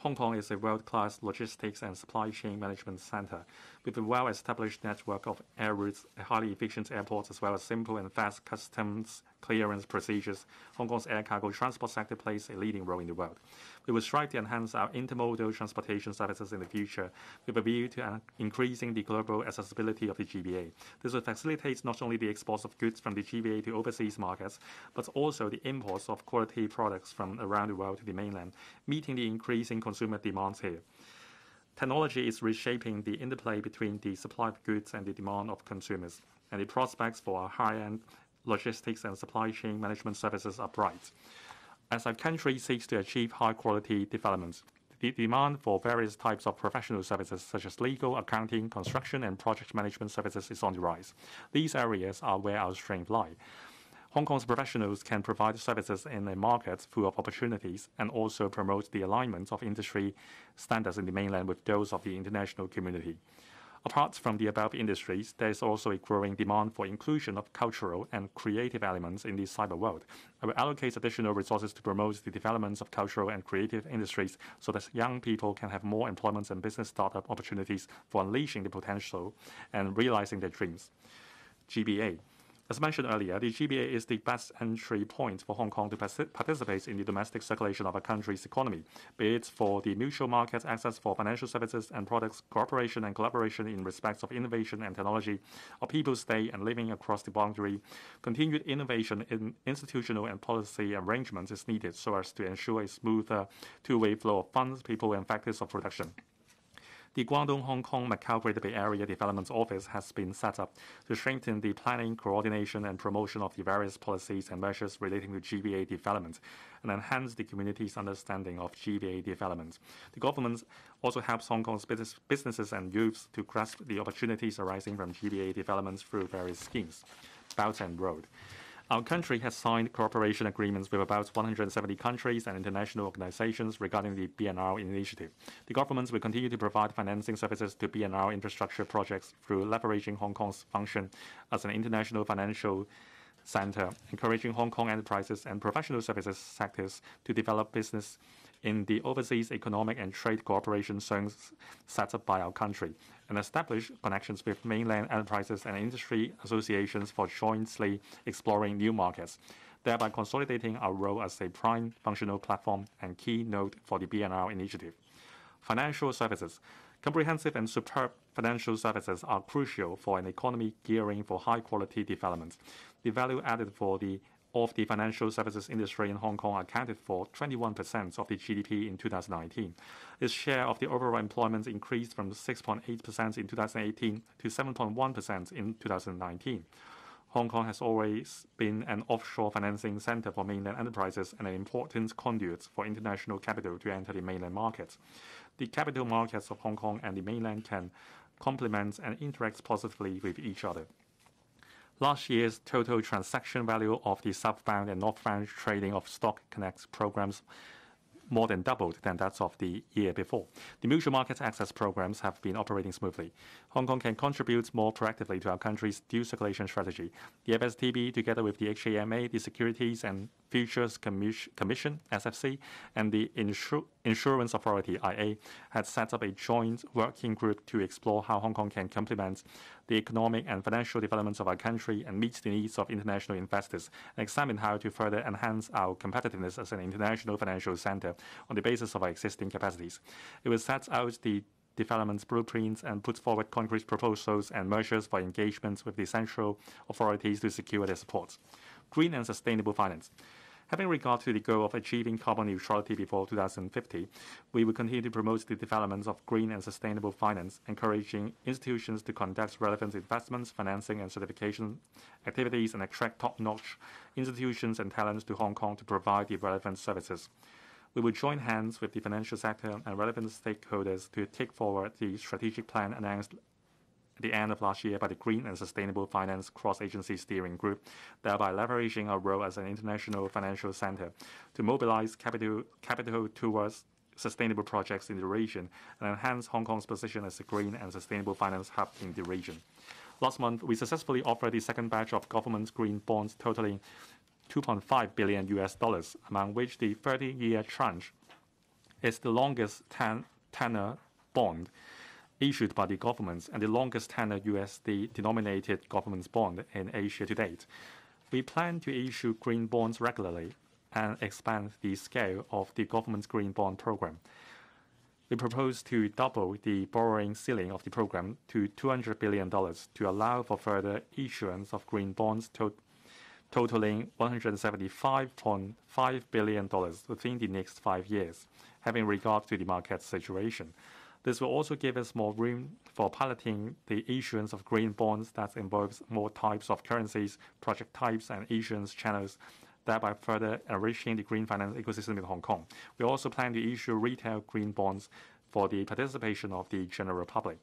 Hong Kong is a world-class logistics and supply chain management center with a well-established network of air routes, highly efficient airports, as well as simple and fast customs clearance procedures. Hong Kong's air cargo transport sector plays a leading role in the world. We will strive to enhance our intermodal transportation services in the future with a view to uh, increasing the global accessibility of the GBA. This will facilitate not only the exports of goods from the GBA to overseas markets, but also the imports of quality products from around the world to the mainland, meeting the increasing consumer demands here. Technology is reshaping the interplay between the supply of goods and the demand of consumers, and the prospects for our high-end logistics and supply chain management services are bright. As our country seeks to achieve high-quality development, the demand for various types of professional services, such as legal, accounting, construction, and project management services, is on the rise. These areas are where our strengths lie. Hong Kong's professionals can provide services in a market full of opportunities and also promote the alignment of industry standards in the mainland with those of the international community. Apart from the above industries, there is also a growing demand for inclusion of cultural and creative elements in the cyber world. I will allocate additional resources to promote the development of cultural and creative industries so that young people can have more employment and business startup opportunities for unleashing the potential and realizing their dreams. GBA. As mentioned earlier, the GBA is the best entry point for Hong Kong to participate in the domestic circulation of a country's economy, be it for the mutual market access for financial services and products, cooperation and collaboration in respect of innovation and technology, or people stay and living across the boundary. Continued innovation in institutional and policy arrangements is needed so as to ensure a smoother two-way flow of funds, people, and factors of production. The Guangdong Hong Kong Macau Greater Bay Area Development Office has been set up to strengthen the planning, coordination, and promotion of the various policies and measures relating to GBA development and enhance the community's understanding of GBA development. The government also helps Hong Kong's business, businesses and youths to grasp the opportunities arising from GBA development through various schemes. Belt and Road. Our country has signed cooperation agreements with about 170 countries and international organizations regarding the B&R initiative. The government will continue to provide financing services to B&R infrastructure projects through leveraging Hong Kong's function as an international financial center, encouraging Hong Kong enterprises and professional services sectors to develop business in the overseas economic and trade cooperation zones set up by our country and establish connections with mainland enterprises and industry associations for jointly exploring new markets, thereby consolidating our role as a prime functional platform and key node for the B&R initiative. Financial services. Comprehensive and superb financial services are crucial for an economy gearing for high-quality development. The value added for the of the financial services industry in Hong Kong accounted for 21% of the GDP in 2019. Its share of the overall employment increased from 6.8% in 2018 to 7.1% in 2019. Hong Kong has always been an offshore financing center for mainland enterprises and an important conduit for international capital to enter the mainland market. The capital markets of Hong Kong and the mainland can complement and interact positively with each other. Last year's total transaction value of the southbound and northbound trading of Stock Connect programs more than doubled than that of the year before. The mutual market access programs have been operating smoothly. Hong Kong can contribute more proactively to our country's dual circulation strategy. The FSTB, together with the HKMA, the Securities and Futures Commission (SFC), and the Insur Insurance Authority (IA), had set up a joint working group to explore how Hong Kong can complement the economic and financial developments of our country and meet the needs of international investors, and examine how to further enhance our competitiveness as an international financial center on the basis of our existing capacities. It will set out the development blueprints and put forward concrete proposals and measures for engagement with the central authorities to secure their support. Green and sustainable finance. Having regard to the goal of achieving carbon neutrality before 2050, we will continue to promote the development of green and sustainable finance, encouraging institutions to conduct relevant investments, financing, and certification activities and attract top-notch institutions and talents to Hong Kong to provide the relevant services. We will join hands with the financial sector and relevant stakeholders to take forward the strategic plan announced at the end of last year by the Green and Sustainable Finance Cross-Agency Steering Group, thereby leveraging our role as an international financial center to mobilize capital, capital towards sustainable projects in the region and enhance Hong Kong's position as a green and sustainable finance hub in the region. Last month, we successfully offered the second batch of government green bonds totaling 2.5 billion US dollars, among which the 30-year tranche is the longest ten tenor bond issued by the government and the longest tenor USD-denominated government bond in Asia to date. We plan to issue green bonds regularly and expand the scale of the government's green bond program. We propose to double the borrowing ceiling of the program to $200 billion to allow for further issuance of green bonds totaling $175.5 billion within the next five years, having regard to the market situation. This will also give us more room for piloting the issuance of green bonds that involves more types of currencies, project types, and issuance channels, thereby further enriching the green finance ecosystem in Hong Kong. We also plan to issue retail green bonds for the participation of the general public.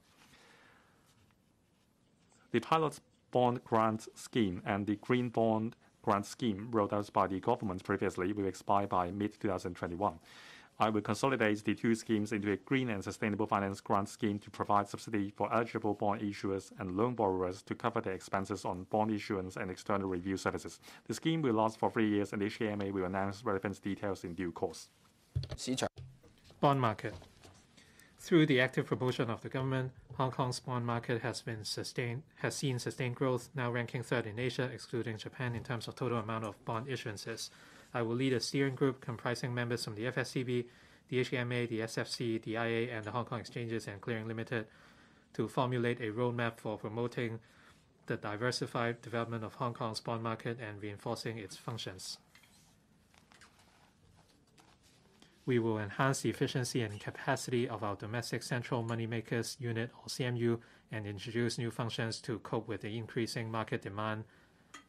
The pilot bond grant scheme and the green bond grant scheme rolled out by the government previously will expire by mid-2021. I will consolidate the two schemes into a green and sustainable finance grant scheme to provide subsidy for eligible bond issuers and loan borrowers to cover their expenses on bond issuance and external review services. The scheme will last for three years, and the HKMA will announce relevant details in due course. Bond market. Through the active promotion of the government, Hong Kong's bond market has been sustained has seen sustained growth, now ranking third in Asia, excluding Japan, in terms of total amount of bond issuances. I will lead a steering group comprising members from the FSTB, the HKMA, the SFC, the IA, and the Hong Kong Exchanges and Clearing Limited to formulate a roadmap for promoting the diversified development of Hong Kong's bond market and reinforcing its functions. We will enhance the efficiency and capacity of our domestic central moneymarkets unit or CMU and introduce new functions to cope with the increasing market demand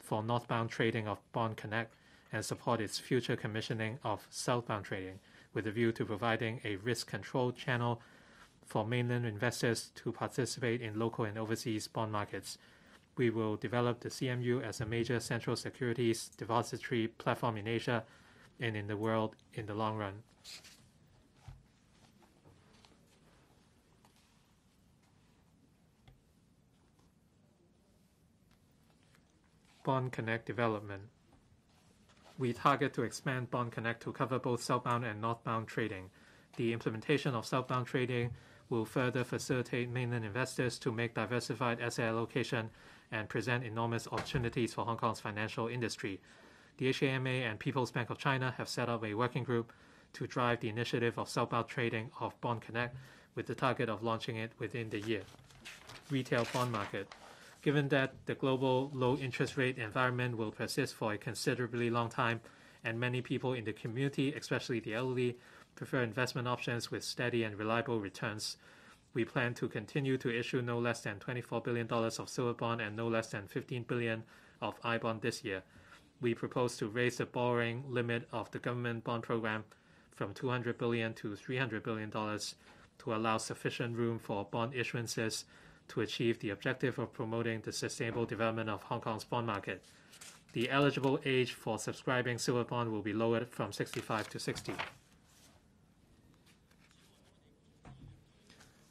for northbound trading of Bond Connect and support its future commissioning of southbound trading with a view to providing a risk control channel for mainland investors to participate in local and overseas bond markets. We will develop the CMU as a major central securities depository platform in Asia and in the world in the long run. Bond Connect development. We target to expand Bond Connect to cover both southbound and northbound trading. The implementation of southbound trading will further facilitate mainland investors to make diversified asset allocation and present enormous opportunities for Hong Kong's financial industry. The HKMA and People's Bank of China have set up a working group to drive the initiative of southbound trading of Bond Connect with the target of launching it within the year. Retail bond market. Given that the global low interest rate environment will persist for a considerably long time, and many people in the community, especially the elderly, prefer investment options with steady and reliable returns, we plan to continue to issue no less than $24 billion of silver bond and no less than 15 billion of I bond this year. We propose to raise the borrowing limit of the government bond program from 200 billion to 300 billion dollars to allow sufficient room for bond issuances to achieve the objective of promoting the sustainable development of Hong Kong's bond market. The eligible age for subscribing silver bond will be lowered from 65 to 60.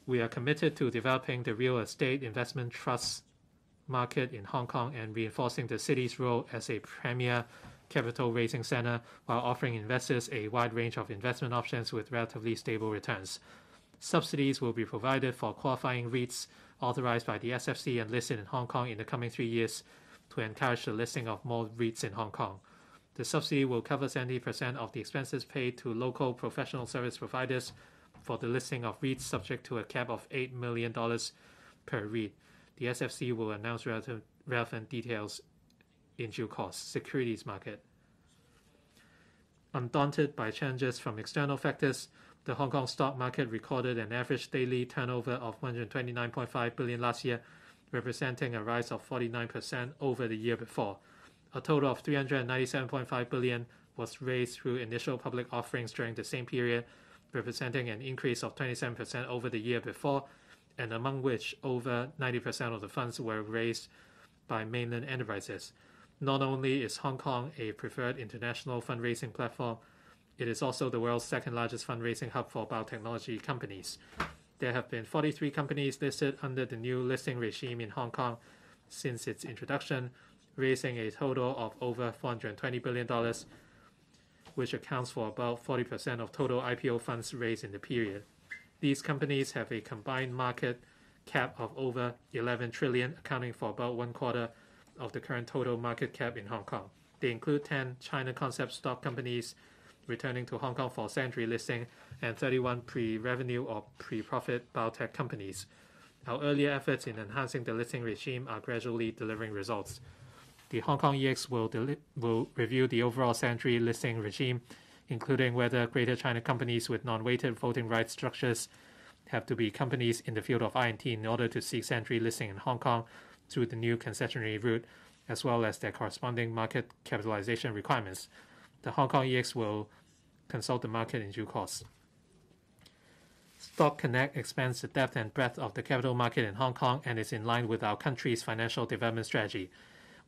We are committed to developing the real estate investment trust market in Hong Kong and reinforcing the city's role as a premier capital raising center while offering investors a wide range of investment options with relatively stable returns. Subsidies will be provided for qualifying REITs authorized by the SFC and listed in Hong Kong in the coming three years to encourage the listing of more REITs in Hong Kong. The subsidy will cover 70% of the expenses paid to local professional service providers for the listing of REITs subject to a cap of $8 million per REIT. The SFC will announce relative, relevant details in due course. Securities market. Undaunted by challenges from external factors, the Hong Kong stock market recorded an average daily turnover of 129.5 billion last year, representing a rise of 49% over the year before. A total of 397.5 billion was raised through initial public offerings during the same period, representing an increase of 27% over the year before, and among which over 90% of the funds were raised by mainland enterprises. Not only is Hong Kong a preferred international fundraising platform, it is also the world's second largest fundraising hub for biotechnology companies. There have been 43 companies listed under the new listing regime in Hong Kong since its introduction, raising a total of over $420 billion, which accounts for about 40% of total IPO funds raised in the period. These companies have a combined market cap of over 11 trillion, accounting for about one quarter of the current total market cap in Hong Kong. They include 10 China concept stock companies returning to Hong Kong for secondary listing and 31 pre-revenue or pre-profit biotech companies. Our earlier efforts in enhancing the listing regime are gradually delivering results. The Hong Kong EX will, will review the overall secondary listing regime, including whether Greater China companies with non-weighted voting rights structures have to be companies in the field of I&T in order to seek secondary listing in Hong Kong through the new concessionary route, as well as their corresponding market capitalization requirements. The Hong Kong EX will consult the market in due course. Stock Connect expands the depth and breadth of the capital market in Hong Kong and is in line with our country's financial development strategy.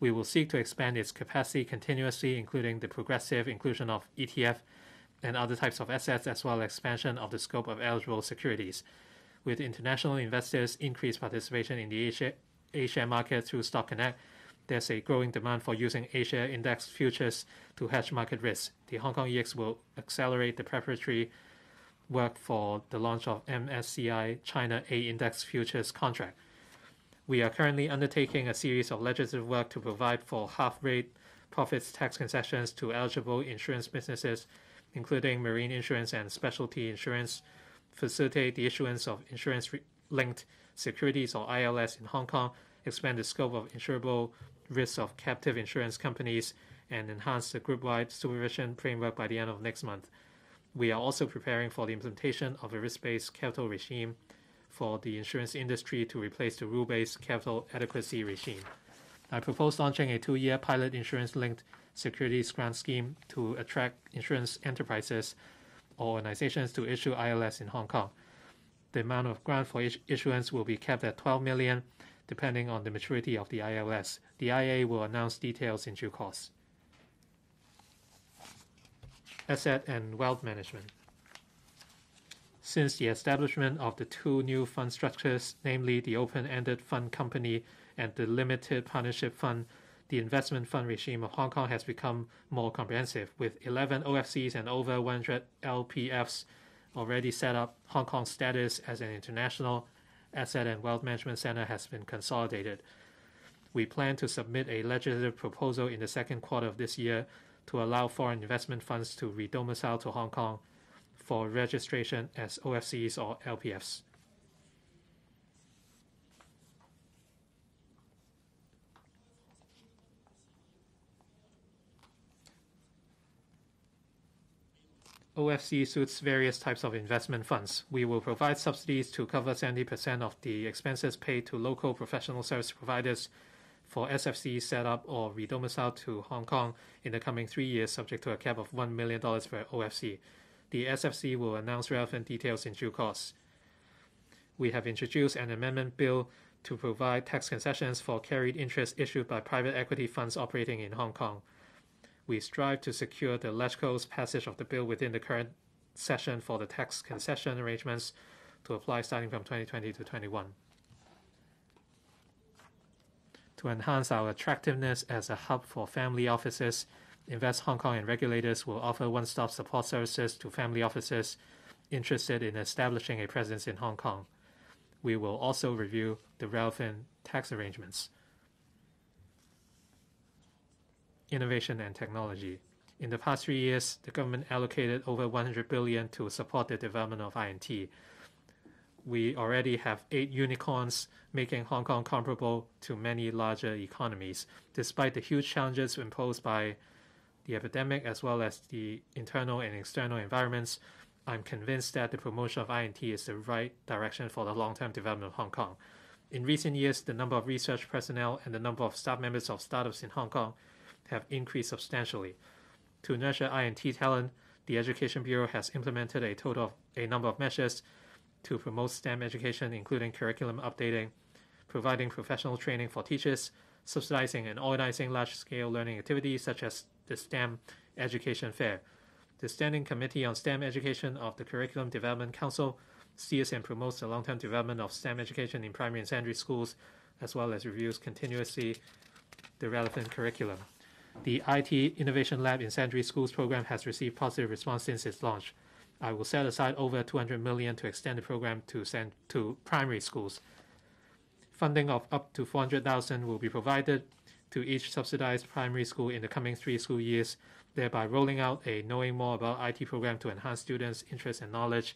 We will seek to expand its capacity continuously, including the progressive inclusion of ETF and other types of assets, as well as expansion of the scope of eligible securities. With international investors' increased participation in the Asia, Asia market through Stock Connect, there's a growing demand for using Asia index futures to hedge market risk. The Hong Kong EX will accelerate the preparatory work for the launch of MSCI China A Index futures contract. We are currently undertaking a series of legislative work to provide for half-rate profits tax concessions to eligible insurance businesses, including marine insurance and specialty insurance, facilitate the issuance of insurance-linked securities or ILS in Hong Kong, expand the scope of insurable risks of captive insurance companies, and enhance the group-wide supervision framework by the end of next month. We are also preparing for the implementation of a risk-based capital regime for the insurance industry to replace the rule-based capital adequacy regime. I propose launching a two-year pilot insurance-linked securities grant scheme to attract insurance enterprises or organizations to issue ILS in Hong Kong. The amount of grant for each issuance will be kept at 12 million, depending on the maturity of the ILS. The IA will announce details in due course. Asset and wealth management. Since the establishment of the two new fund structures, namely the open-ended fund company and the limited partnership fund, the investment fund regime of Hong Kong has become more comprehensive, with 11 OFCs and over 100 LPFs already set up, Hong Kong's status as an international asset and wealth management center has been consolidated. We plan to submit a legislative proposal in the second quarter of this year to allow foreign investment funds to redomicile to Hong Kong for registration as OFCs or LPFs. OFC suits various types of investment funds. We will provide subsidies to cover 70% of the expenses paid to local professional service providers for SFC set up or redomicile to Hong Kong in the coming three years, subject to a cap of $1 million per OFC. The SFC will announce relevant details in due course. We have introduced an amendment bill to provide tax concessions for carried interest issued by private equity funds operating in Hong Kong we strive to secure the LegCo's passage of the bill within the current session for the tax concession arrangements to apply starting from 2020 to 21. To enhance our attractiveness as a hub for family offices, Invest Hong Kong and regulators will offer one stop support services to family offices interested in establishing a presence in Hong Kong. We will also review the relevant tax arrangements. Innovation and technology. In the past three years, the government allocated over 100 billion to support the development of I&T. We already have eight unicorns, making Hong Kong comparable to many larger economies, despite the huge challenges imposed by the epidemic as well as the internal and external environments. I'm convinced that the promotion of I&T is the right direction for the long-term development of Hong Kong. In recent years, the number of research personnel and the number of staff members of startups in Hong Kong have increased substantially. To nurture I&T talent, the Education Bureau has implemented a total of a number of measures to promote STEM education, including curriculum updating, providing professional training for teachers, subsidizing and organizing large-scale learning activities such as the STEM Education Fair. The Standing Committee on STEM Education of the Curriculum Development Council steers and promotes the long-term development of STEM education in primary and secondary schools, as well as reviews continuously the relevant curriculum. The IT Innovation Lab in Secondary Schools program has received positive response since its launch. I will set aside over 200 million to extend the program to, send to primary schools. Funding of up to 400,000 will be provided to each subsidized primary school in the coming three school years, thereby rolling out a knowing more about IT program to enhance students' interest and knowledge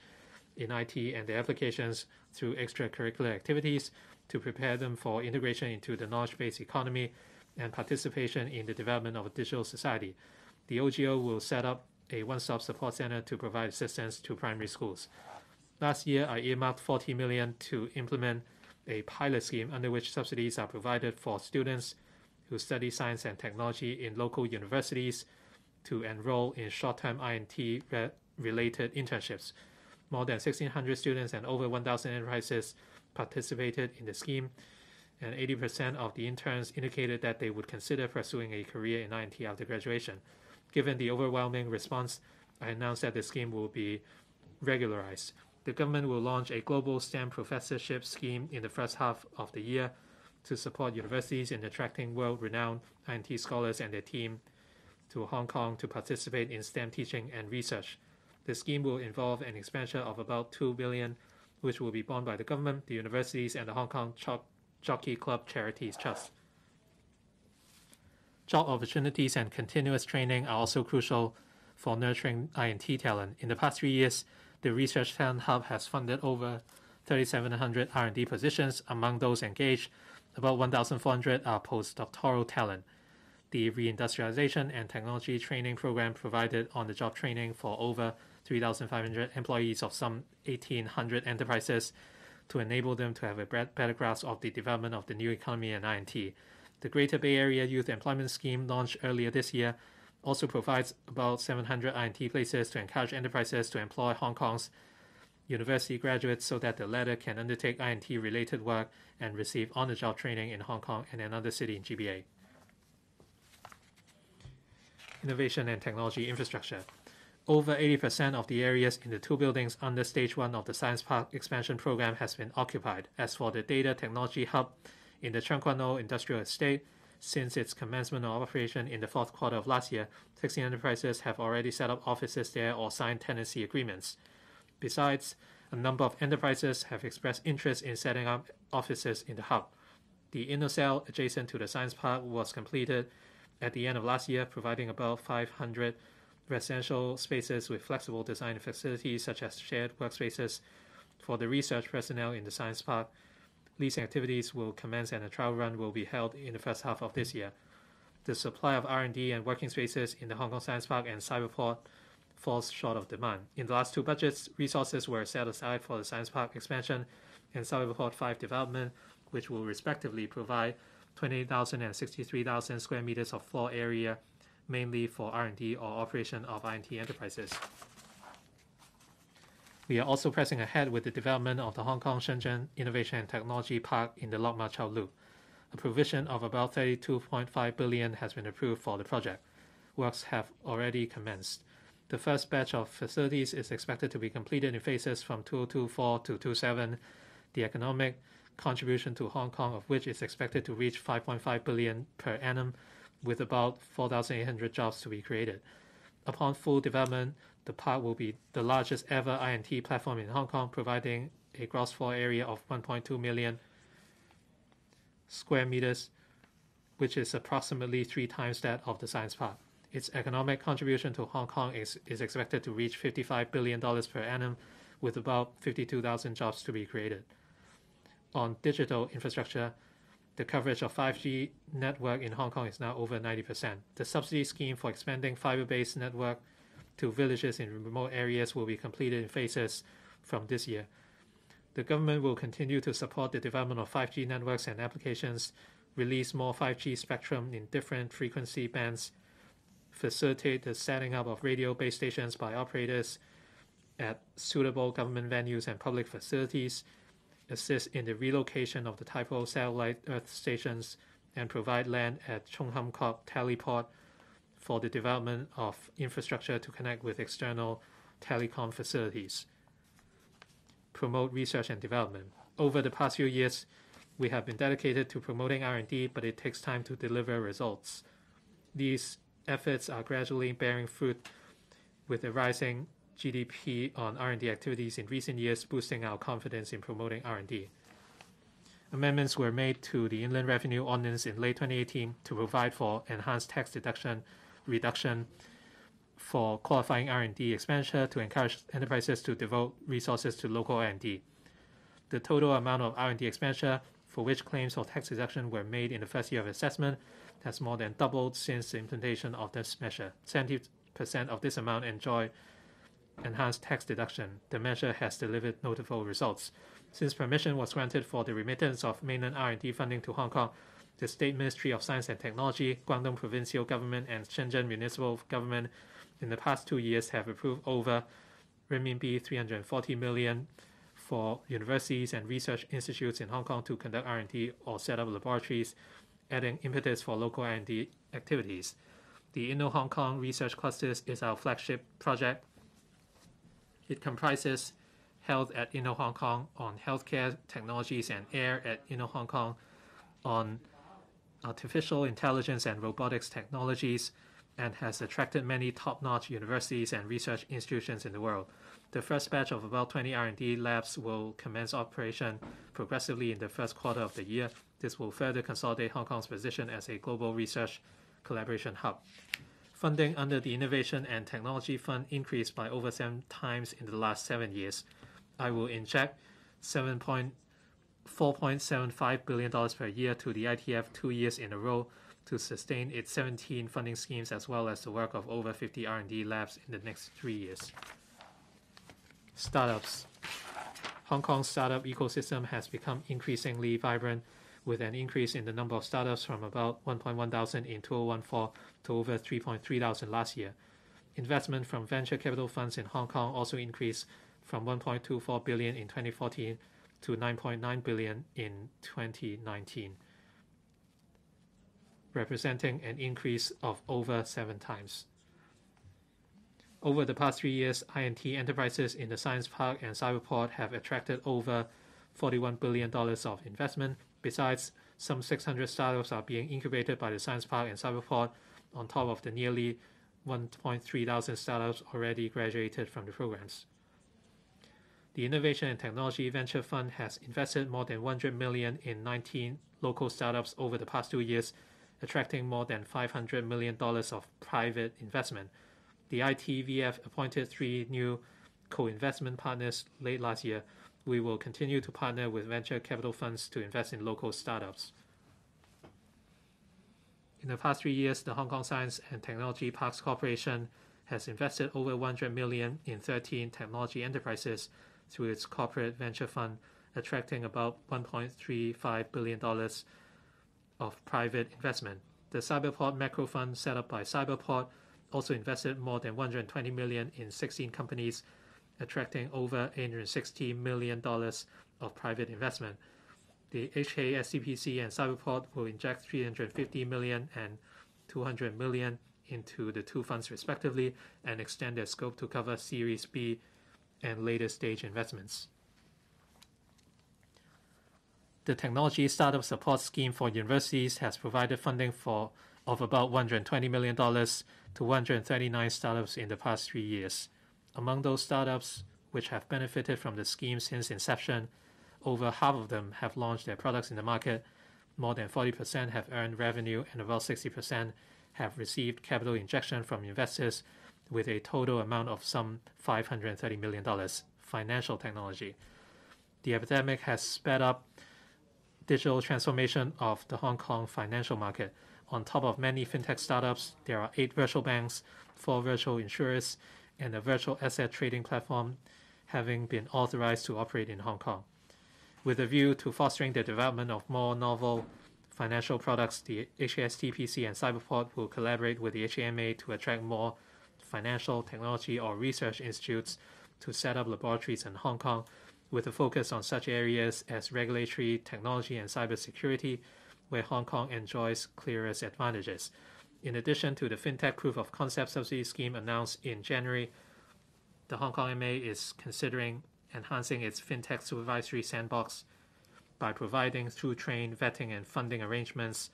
in IT and their applications through extracurricular activities to prepare them for integration into the knowledge-based economy and participation in the development of a digital society. The OGO will set up a one-stop support center to provide assistance to primary schools. Last year, I earmarked 40 million to implement a pilot scheme under which subsidies are provided for students who study science and technology in local universities to enroll in short-term I&T related internships. More than 1,600 students and over 1,000 enterprises participated in the scheme, and 80% of the interns indicated that they would consider pursuing a career in I&T after graduation. Given the overwhelming response, I announced that the scheme will be regularized. The government will launch a global STEM professorship scheme in the first half of the year to support universities in attracting world renowned I&T scholars and their team to Hong Kong to participate in STEM teaching and research. The scheme will involve an expenditure of about 2 billion, which will be borne by the government, the universities, and the Hong Kong Jockey Club Charities Trust. Job opportunities and continuous training are also crucial for nurturing I&T talent. In the past three years, the Research Talent Hub has funded over 3,700 R&D positions. Among those engaged, about 1,400 are postdoctoral talent. The reindustrialization and technology training program provided on-the-job training for over 3,500 employees of some 1,800 enterprises to enable them to have a better grasp of the development of the new economy and I&T. The Greater Bay Area Youth Employment Scheme, launched earlier this year, also provides about 700 I&T places to encourage enterprises to employ Hong Kong's university graduates so that the latter can undertake I&T related work and receive on the job training in Hong Kong and another city in GBA. Innovation and technology infrastructure. Over 80% of the areas in the two buildings under Stage 1 of the Science Park expansion program has been occupied. As for the Data Technology Hub in the Kwan Industrial Estate, since its commencement of operation in the fourth quarter of last year, 16 enterprises have already set up offices there or signed tenancy agreements. Besides, a number of enterprises have expressed interest in setting up offices in the hub. The InnoCell adjacent to the Science Park was completed at the end of last year, providing about 500 residential spaces with flexible design facilities such as shared workspaces for the research personnel in the science park. Leasing activities will commence and a trial run will be held in the first half of this year. The supply of R&D and working spaces in the Hong Kong Science Park and Cyberport falls short of demand. In the last two budgets, resources were set aside for the Science Park expansion and Cyberport 5 development, which will respectively provide 28,000 and 63,000 square meters of floor area mainly for R&D or operation of I&T enterprises. We are also pressing ahead with the development of the Hong Kong Shenzhen Innovation and Technology Park in the Lok Ma Chau Loop. A provision of about 32.5 billion has been approved for the project. Works have already commenced. The first batch of facilities is expected to be completed in phases from 2024 to 2027. The economic contribution to Hong Kong of which is expected to reach 5.5 billion per annum, with about 4,800 jobs to be created. Upon full development, the park will be the largest ever I&T platform in Hong Kong, providing a gross floor area of 1.2 million square meters, which is approximately three times that of the Science Park. Its economic contribution to Hong Kong is, is expected to reach $55 billion per annum, with about 52,000 jobs to be created. On digital infrastructure, the coverage of 5G network in Hong Kong is now over 90%. The subsidy scheme for expanding fiber-based network to villages in remote areas will be completed in phases from this year. The government will continue to support the development of 5G networks and applications, release more 5G spectrum in different frequency bands, facilitate the setting up of radio base stations by operators at suitable government venues and public facilities, assist in the relocation of the Tai Po satellite earth stations, and provide land at Chung Hom Teleport for the development of infrastructure to connect with external telecom facilities. Promote research and development. Over the past few years, we have been dedicated to promoting R&D, but it takes time to deliver results. These efforts are gradually bearing fruit with the rising GDP on R&D activities in recent years, boosting our confidence in promoting R&D. Amendments were made to the Inland Revenue Ordinance in late 2018 to provide for enhanced tax deduction reduction for qualifying R&D expenditure to encourage enterprises to devote resources to local R&D. The total amount of R&D expenditure for which claims for tax deduction were made in the first year of assessment has more than doubled since the implementation of this measure. 70% of this amount enjoy enhanced tax deduction. The measure has delivered notable results. Since permission was granted for the remittance of mainland R&D funding to Hong Kong, the State Ministry of Science and Technology, Guangdong Provincial Government, and Shenzhen Municipal Government in the past two years have approved over renminbi 340 million for universities and research institutes in Hong Kong to conduct R&D or set up laboratories, adding impetus for local R&D activities. The Inno Hong Kong Research Clusters is our flagship project. It comprises Health at Inno Hong Kong on healthcare technologies and Air at Inno Hong Kong on artificial intelligence and robotics technologies and has attracted many top-notch universities and research institutions in the world. The first batch of about 20 R&D labs will commence operation progressively in the first quarter of the year. This will further consolidate Hong Kong's position as a global research collaboration hub. Funding under the Innovation and Technology Fund increased by over seven times in the last seven years. I will inject $4.75 billion per year to the ITF two years in a row to sustain its 17 funding schemes as well as the work of over 50 R&D labs in the next three years. Startups. Hong Kong's startup ecosystem has become increasingly vibrant with an increase in the number of startups from about 1.1 thousand in 2014 to over 3.3 thousand last year. Investment from venture capital funds in Hong Kong also increased from 1.24 billion in 2014 to 9.9 billion in 2019, representing an increase of over seven times. Over the past three years, I&T enterprises in the Science Park and Cyberport have attracted over $41 billion of investment. Besides, some 600 startups are being incubated by the Science Park and Cyberport on top of the nearly 1.3 thousand startups already graduated from the programs. The Innovation and Technology Venture Fund has invested more than 100 million in 19 local startups over the past two years, attracting more than 500 million dollars of private investment. The ITVF appointed three new co-investment partners late last year. We will continue to partner with venture capital funds to invest in local startups. In the past three years, the Hong Kong Science and Technology Parks Corporation has invested over 100 million in 13 technology enterprises through its corporate venture fund, attracting about 1.35 billion dollars of private investment. The Cyberport Macro Fund set up by Cyberport also invested more than 120 million in 16 companies, attracting over 860 million dollars of private investment. The HKSTPC and Cyberport will inject 350 million and 200 million into the two funds respectively and extend their scope to cover Series B and later stage investments. The Technology Startup Support Scheme for universities has provided funding for of about $120 million to 139 startups in the past three years. Among those startups which have benefited from the scheme since inception, over half of them have launched their products in the market, more than 40% have earned revenue, and about 60% have received capital injection from investors with a total amount of some $530 million. Financial technology. The epidemic has sped up digital transformation of the Hong Kong financial market. On top of many fintech startups, there are eight virtual banks, four virtual insurers, and a virtual asset trading platform having been authorized to operate in Hong Kong. With a view to fostering the development of more novel financial products, the HKSTPC and Cyberport will collaborate with the HKMA to attract more financial technology or research institutes to set up laboratories in Hong Kong with a focus on such areas as regulatory, technology, and cybersecurity, where Hong Kong enjoys clearest advantages. In addition to the FinTech Proof of Concept Subsidy Scheme announced in January, the Hong Kong MA is considering enhancing its FinTech supervisory sandbox by providing through train vetting and funding arrangements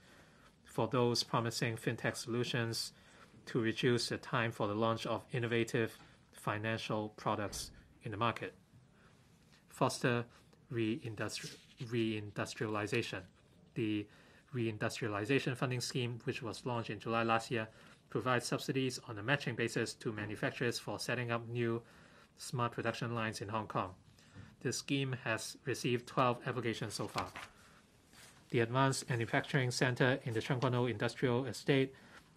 for those promising FinTech solutions to reduce the time for the launch of innovative financial products in the market foster reindustrialization. The reindustrialization funding scheme, which was launched in July last year, provides subsidies on a matching basis to manufacturers for setting up new smart production lines in Hong Kong. The scheme has received 12 applications so far. The Advanced Manufacturing Center in the Kwan Industrial Estate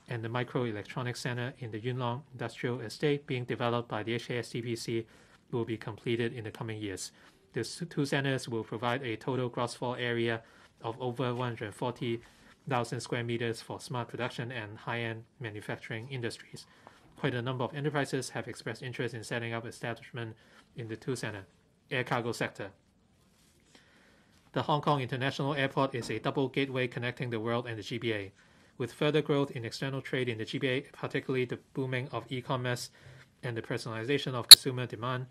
and the Microelectronics Center in the Yuen Long Industrial Estate being developed by the HKSTPC will be completed in the coming years. The two centers will provide a total gross floor area of over 140,000 square meters for smart production and high-end manufacturing industries. Quite a number of enterprises have expressed interest in setting up establishment in the two center air cargo sector. The Hong Kong International Airport is a double gateway connecting the world and the GBA. With further growth in external trade in the GBA, particularly the booming of e-commerce and the personalization of consumer demand,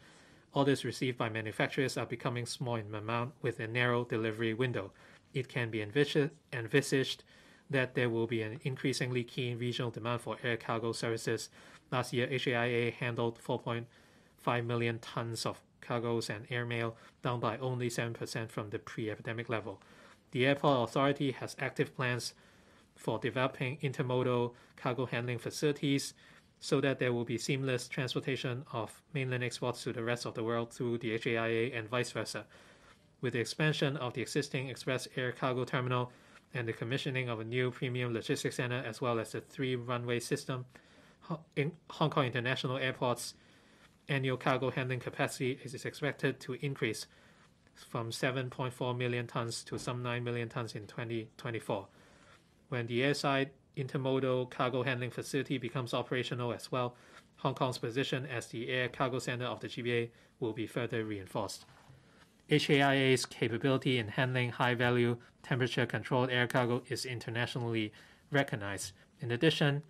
Orders received by manufacturers are becoming small in amount with a narrow delivery window. It can be envisaged that there will be an increasingly keen regional demand for air cargo services. Last year, HKIA handled 4.5 million tons of cargoes and airmail, down by only 7% from the pre-epidemic level. The airport authority has active plans for developing intermodal cargo handling facilities so that there will be seamless transportation of mainland exports to the rest of the world through the HKIA and vice versa. With the expansion of the existing express air cargo terminal and the commissioning of a new premium logistics center as well as the three runway system, Hong Kong International Airport's annual cargo handling capacity is expected to increase from 7.4 million tons to some 9 million tons in 2024. When the airside intermodal cargo handling facility becomes operational as well, Hong Kong's position as the air cargo center of the GBA will be further reinforced. HKIA's capability in handling high-value, temperature-controlled air cargo is internationally recognized. In addition,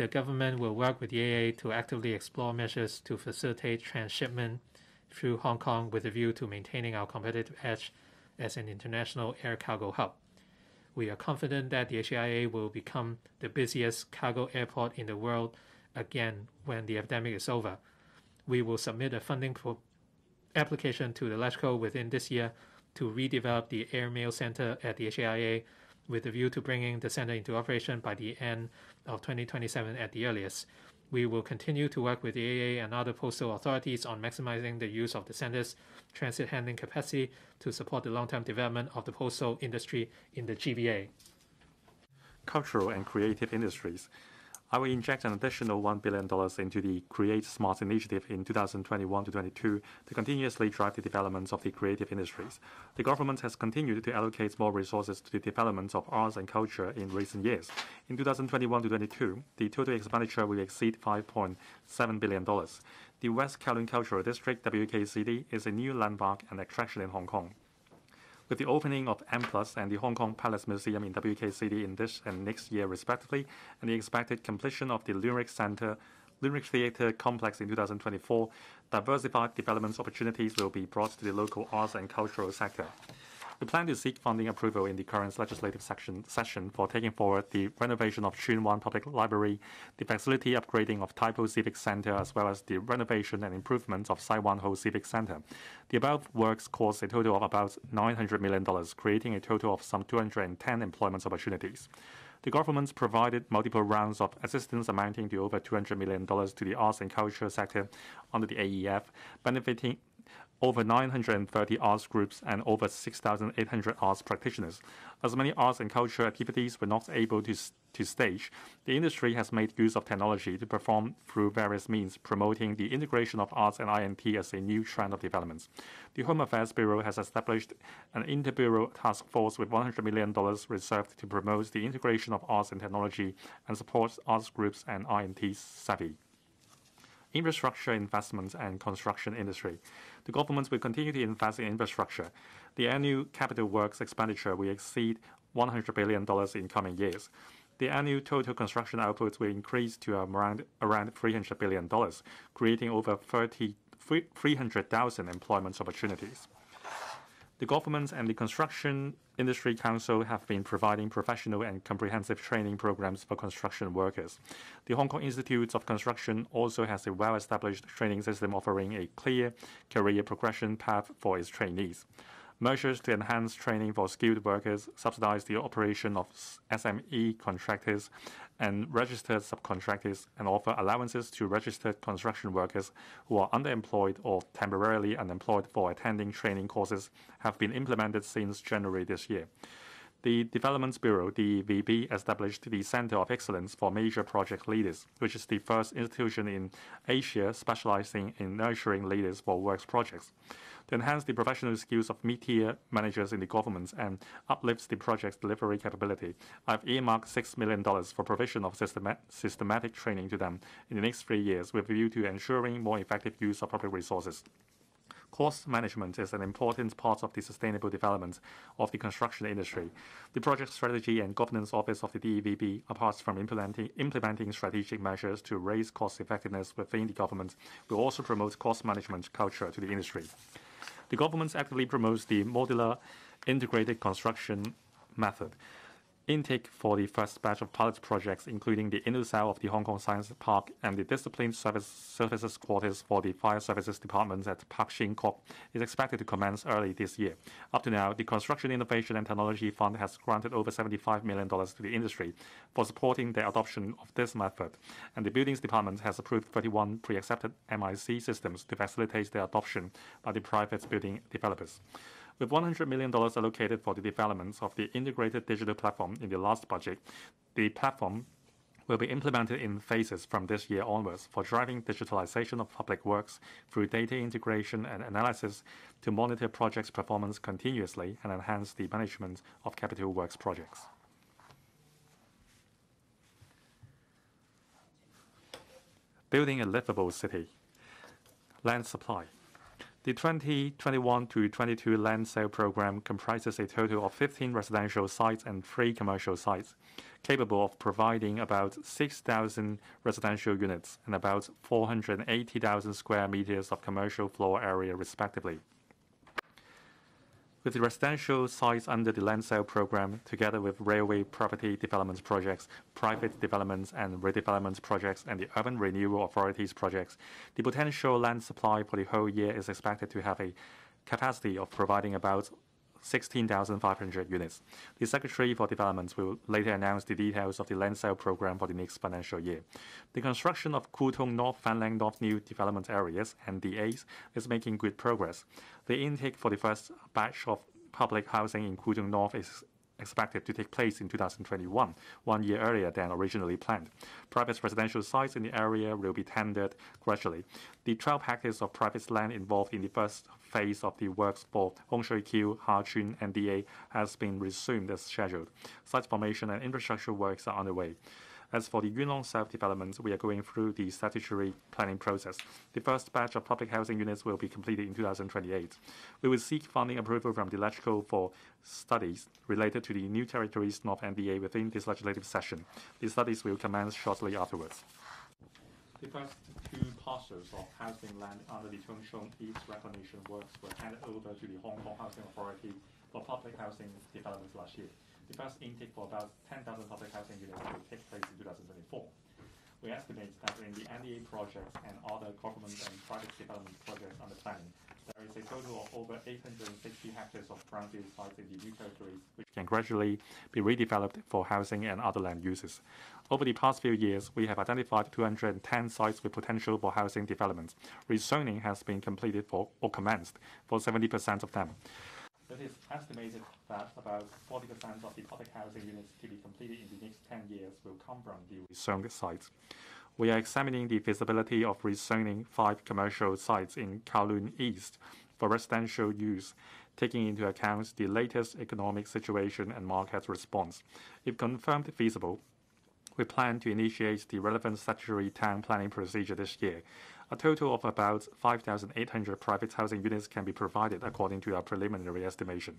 the government will work with the AA to actively explore measures to facilitate transshipment through Hong Kong with a view to maintaining our competitive edge as an international air cargo hub. We are confident that the HKIA will become the busiest cargo airport in the world again when the epidemic is over. We will submit a funding application to the LegCo within this year to redevelop the airmail center at the HKIA with a view to bringing the center into operation by the end of 2027 at the earliest. We will continue to work with the AA and other postal authorities on maximizing the use of the center's transit handling capacity to support the long-term development of the postal industry in the GBA. Cultural and creative industries. I will inject an additional $1 billion into the Create Smart initiative in 2021 to 2022 to continuously drive the development of the creative industries. The government has continued to allocate more resources to the development of arts and culture in recent years. In 2021 to 2022, the total expenditure will exceed $5.7 billion. The West Kowloon Cultural District, WKCD, is a new landmark and attraction in Hong Kong. With the opening of M Plus and the Hong Kong Palace Museum in WKCD in this and next year, respectively, and the expected completion of the Lyric Center Lyric Theatre complex in 2024, diversified development opportunities will be brought to the local arts and cultural sector. We plan to seek funding approval in the current legislative session for taking forward the renovation of Tsuen Wan Public Library, the facility upgrading of Tai Po Civic Center, as well as the renovation and improvement of Sai Wan Ho Civic Center. The above works cost a total of about $900 million, creating a total of some 210 employment opportunities. The government provided multiple rounds of assistance amounting to over $200 million to the arts and culture sector under the AEF, benefiting over 930 arts groups and over 6,800 arts practitioners. As many arts and culture activities were not able to, to stage, the industry has made use of technology to perform through various means, promoting the integration of arts and I&T as a new trend of developments. The Home Affairs Bureau has established an inter-bureau task force with $100 million reserved to promote the integration of arts and technology and support arts groups and I&T savvy infrastructure investments and construction industry. The government will continue to invest in infrastructure. The annual capital works expenditure will exceed $100 billion in coming years. The annual total construction output will increase to around, around $300 billion, creating over 30, 300,000 employment opportunities. The government and the Construction Industry Council have been providing professional and comprehensive training programs for construction workers. The Hong Kong Institute of Construction also has a well-established training system offering a clear career progression path for its trainees. Measures to enhance training for skilled workers, subsidize the operation of SME contractors and registered subcontractors, and offer allowances to registered construction workers who are underemployed or temporarily unemployed for attending training courses have been implemented since January this year. The Development Bureau, DEVB, established the Center of Excellence for Major Project Leaders, which is the first institution in Asia specializing in nurturing leaders for works projects to enhance the professional skills of mid-tier managers in the government and uplifts the project's delivery capability. I've earmarked $6 million for provision of systematic training to them in the next three years with a view to ensuring more effective use of public resources. Cost management is an important part of the sustainable development of the construction industry. The Project Strategy and Governance Office of the DEVB, apart from implementing, implementing strategic measures to raise cost effectiveness within the government, will also promote cost management culture to the industry. The government actively promotes the modular integrated construction method. Intake for the first batch of pilot projects, including the InnoCell of the Hong Kong Science Park and the discipline service services quarters for the fire services Department at Pak Shing Kok, is expected to commence early this year. Up to now, the Construction Innovation and Technology Fund has granted over $75 million to the industry for supporting the adoption of this method, and the Buildings Department has approved 31 pre-accepted MIC systems to facilitate their adoption by the private building developers. With $100 million allocated for the development of the integrated digital platform in the last budget, the platform will be implemented in phases from this year onwards for driving digitalization of public works through data integration and analysis to monitor projects' performance continuously and enhance the management of capital works projects. Building a livable city. Land supply. The 2021 to 22 land sale program comprises a total of 15 residential sites and 3 commercial sites, capable of providing about 6,000 residential units and about 480,000 square meters of commercial floor area respectively. With the residential sites under the land sale program, together with railway property development projects, private developments and redevelopment projects, and the urban renewal authorities projects, the potential land supply for the whole year is expected to have a capacity of providing about 16,500 units. The Secretary for Development will later announce the details of the land sale program for the next financial year. The construction of Kwu Tung North Fanling North New Development Areas, NDAs, is making good progress. The intake for the first batch of public housing in Kwu Tung North is expected to take place in 2021, one year earlier than originally planned. Private residential sites in the area will be tendered gradually. The 12 hectares of private land involved in the first phase of the works for Hung Shui Kiu, Ha Tsuen, and NDA has been resumed as scheduled. Site formation and infrastructure works are underway. As for the Yuen Long South development, we are going through the statutory planning process. The first batch of public housing units will be completed in 2028. We will seek funding approval from the LegCo for studies related to the New Territories North NDA within this legislative session. The studies will commence shortly afterwards. The first two parcels of housing land under the Tung Chung East reclamation works were handed over to the Hong Kong Housing Authority for public housing developments last year. The first intake for about 10,000 public housing units will take place in 2024. We estimate that in the NDA projects and other government and private development projects under planning, there is a total of over 860 hectares of brownfield sites in the new territories, which can gradually be redeveloped for housing and other land uses. Over the past few years, we have identified 210 sites with potential for housing development. Rezoning has been completed for or commenced for 70% of them. It is estimated that about 40% of the public housing units to be completed in the next 10 years will come from the rezoned sites. We are examining the feasibility of rezoning five commercial sites in Kowloon East for residential use, taking into account the latest economic situation and market response. If confirmed feasible, we plan to initiate the relevant statutory town planning procedure this year. A total of about 5,800 private housing units can be provided according to our preliminary estimation.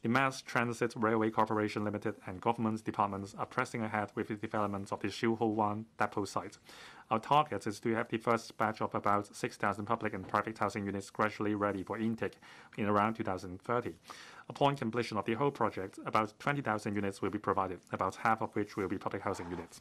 The Mass Transit Railway Corporation Limited and government departments are pressing ahead with the development of the Siu Ho Wan depot site. Our target is to have the first batch of about 6,000 public and private housing units gradually ready for intake in around 2030. Upon completion of the whole project, about 20,000 units will be provided, about half of which will be public housing units.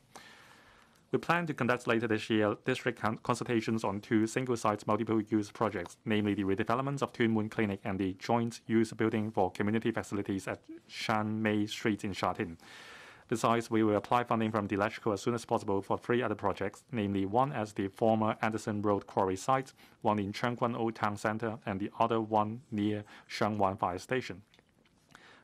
We plan to conduct later this year district consultations on two single-site multiple-use projects, namely the redevelopment of Tuen Mun Clinic and the joint-use building for community facilities at Shan Mei Street in Sha Tin. Besides, we will apply funding from the as soon as possible for three other projects, namely one at the former Anderson Road quarry site, one in Tseung Kwan O Town Centre, and the other one near Sheung Wan Fire Station.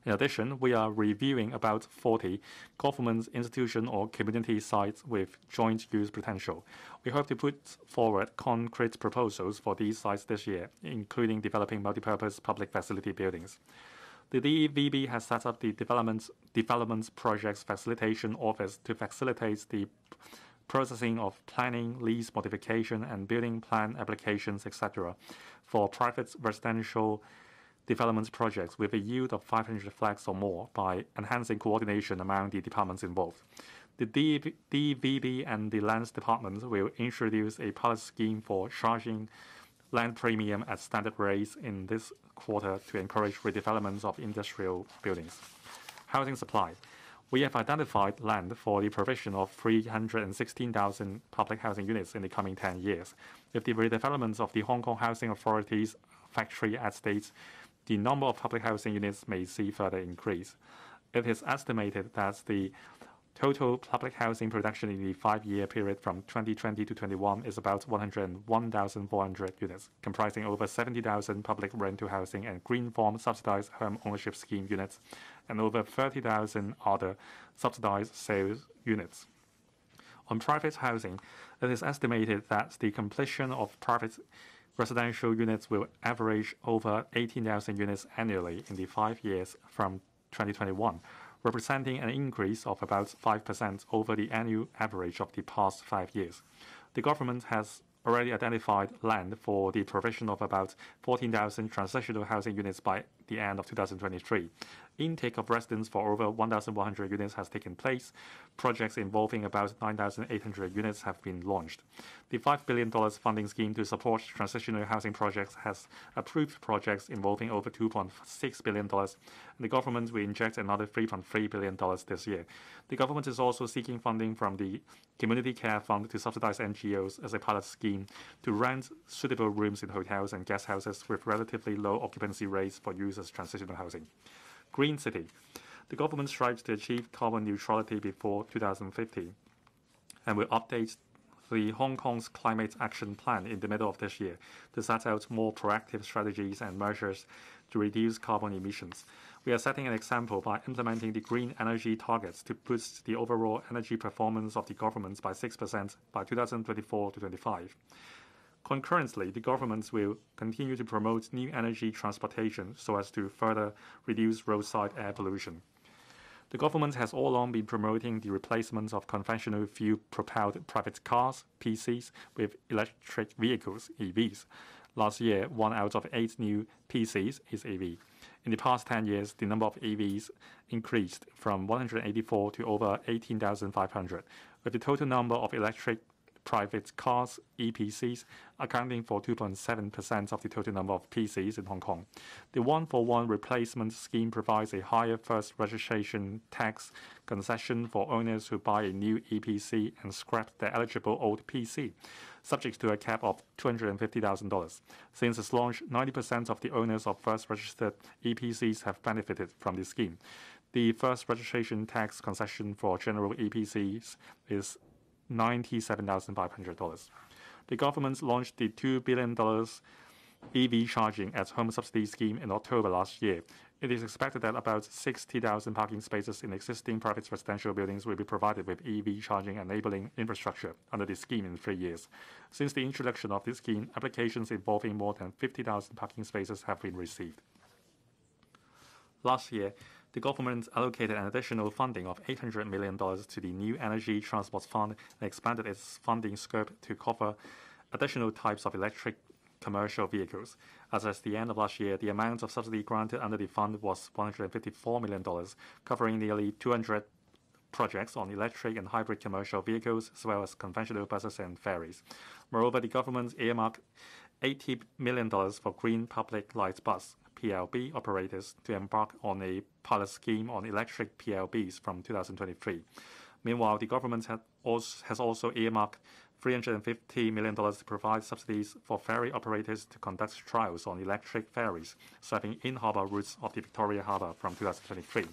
In addition, we are reviewing about 40 government institution or community sites with joint use potential. We hope to put forward concrete proposals for these sites this year, including developing multipurpose public facility buildings. The DEVB has set up the Development Projects Facilitation Office to facilitate the processing of planning, lease modification, and building plan applications, etc., for private residential development projects with a yield of 500 flats or more by enhancing coordination among the departments involved. The DEVB and the Lands Department will introduce a pilot scheme for charging land premium at standard rates in this quarter to encourage redevelopment of industrial buildings. Housing supply. We have identified land for the provision of 316,000 public housing units in the coming 10 years. With the redevelopment of the Hong Kong Housing Authority's factory estates, the number of public housing units may see further increase. It is estimated that the total public housing production in the five-year period from 2020 to 2021 is about 101,400 units, comprising over 70,000 public rental housing and Green Form subsidized home ownership scheme units, and over 30,000 other subsidized sales units. On private housing, it is estimated that the completion of private residential units will average over 18,000 units annually in the five years from 2021, representing an increase of about 5% over the annual average of the past five years. The government has already identified land for the provision of about 14,000 transitional housing units by the end of 2023. Intake of residents for over 1,100 units has taken place. Projects involving about 9,800 units have been launched. The $5 billion funding scheme to support transitional housing projects has approved projects involving over $2.6 billion, the government will inject another $3.3 billion this year. The government is also seeking funding from the Community Care Fund to subsidize NGOs as a pilot scheme to rent suitable rooms in hotels and guest houses with relatively low occupancy rates for use as transitional housing. Green City. The government strives to achieve carbon neutrality before 2050 and will update the Hong Kong's Climate Action Plan in the middle of this year to set out more proactive strategies and measures to reduce carbon emissions. We are setting an example by implementing the green energy targets to boost the overall energy performance of the government by 6% by 2024 to 2025. Concurrently, the government will continue to promote new energy transportation so as to further reduce roadside air pollution. The government has all along been promoting the replacement of conventional fuel-propelled private cars, PCs, with electric vehicles, EVs. Last year, one out of eight new PCs is EV. In the past 10 years, the number of EVs increased from 184 to over 18,500, with the total number of electric private cars, EPCs, accounting for 2.7% of the total number of PCs in Hong Kong. The one-for-one replacement scheme provides a higher first registration tax concession for owners who buy a new EPC and scrap their eligible old PC, subject to a cap of $250,000. Since its launch, 90% of the owners of first registered EPCs have benefited from the scheme. The first registration tax concession for general EPCs is $97,500. The government launched the $2 billion EV charging at home subsidy scheme in October last year. It is expected that about 60,000 parking spaces in existing private residential buildings will be provided with EV charging enabling infrastructure under the scheme in three years. Since the introduction of this scheme, applications involving more than 50,000 parking spaces have been received. Last year, the government allocated an additional funding of $800 million to the New Energy Transport Fund and expanded its funding scope to cover additional types of electric commercial vehicles. As at the end of last year, the amount of subsidy granted under the fund was $154 million, covering nearly 200 projects on electric and hybrid commercial vehicles, as well as conventional buses and ferries. Moreover, the government earmarked $80 million for Green Public Light Bus PLB operators to embark on a pilot scheme on electric PLBs from 2023. Meanwhile, the government has also earmarked $350 million to provide subsidies for ferry operators to conduct trials on electric ferries serving in-harbor routes of the Victoria Harbour from 2023.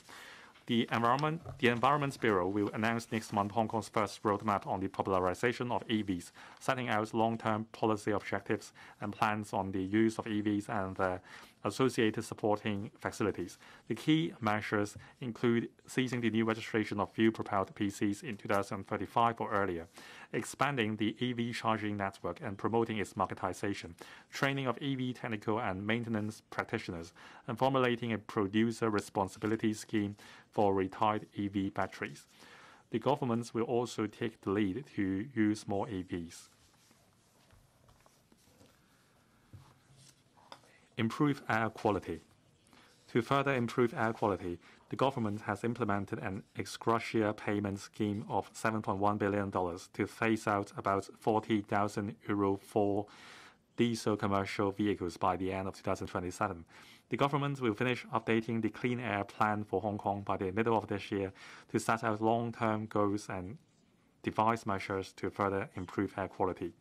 The Environment, Bureau will announce next month Hong Kong's first roadmap on the popularization of EVs, setting out long-term policy objectives and plans on the use of EVs and the associated supporting facilities. The key measures include ceasing the new registration of fuel-propelled PCs in 2035 or earlier, expanding the EV charging network and promoting its marketization, training of EV technical and maintenance practitioners, and formulating a producer responsibility scheme for retired EV batteries. The governments will also take the lead to use more EVs. Improve air quality. To further improve air quality, the government has implemented an ex gratia payment scheme of $7.1 billion to phase out about 40,000 Euro 4 diesel commercial vehicles by the end of 2027. The government will finish updating the Clean Air Plan for Hong Kong by the middle of this year to set out long-term goals and devise measures to further improve air quality,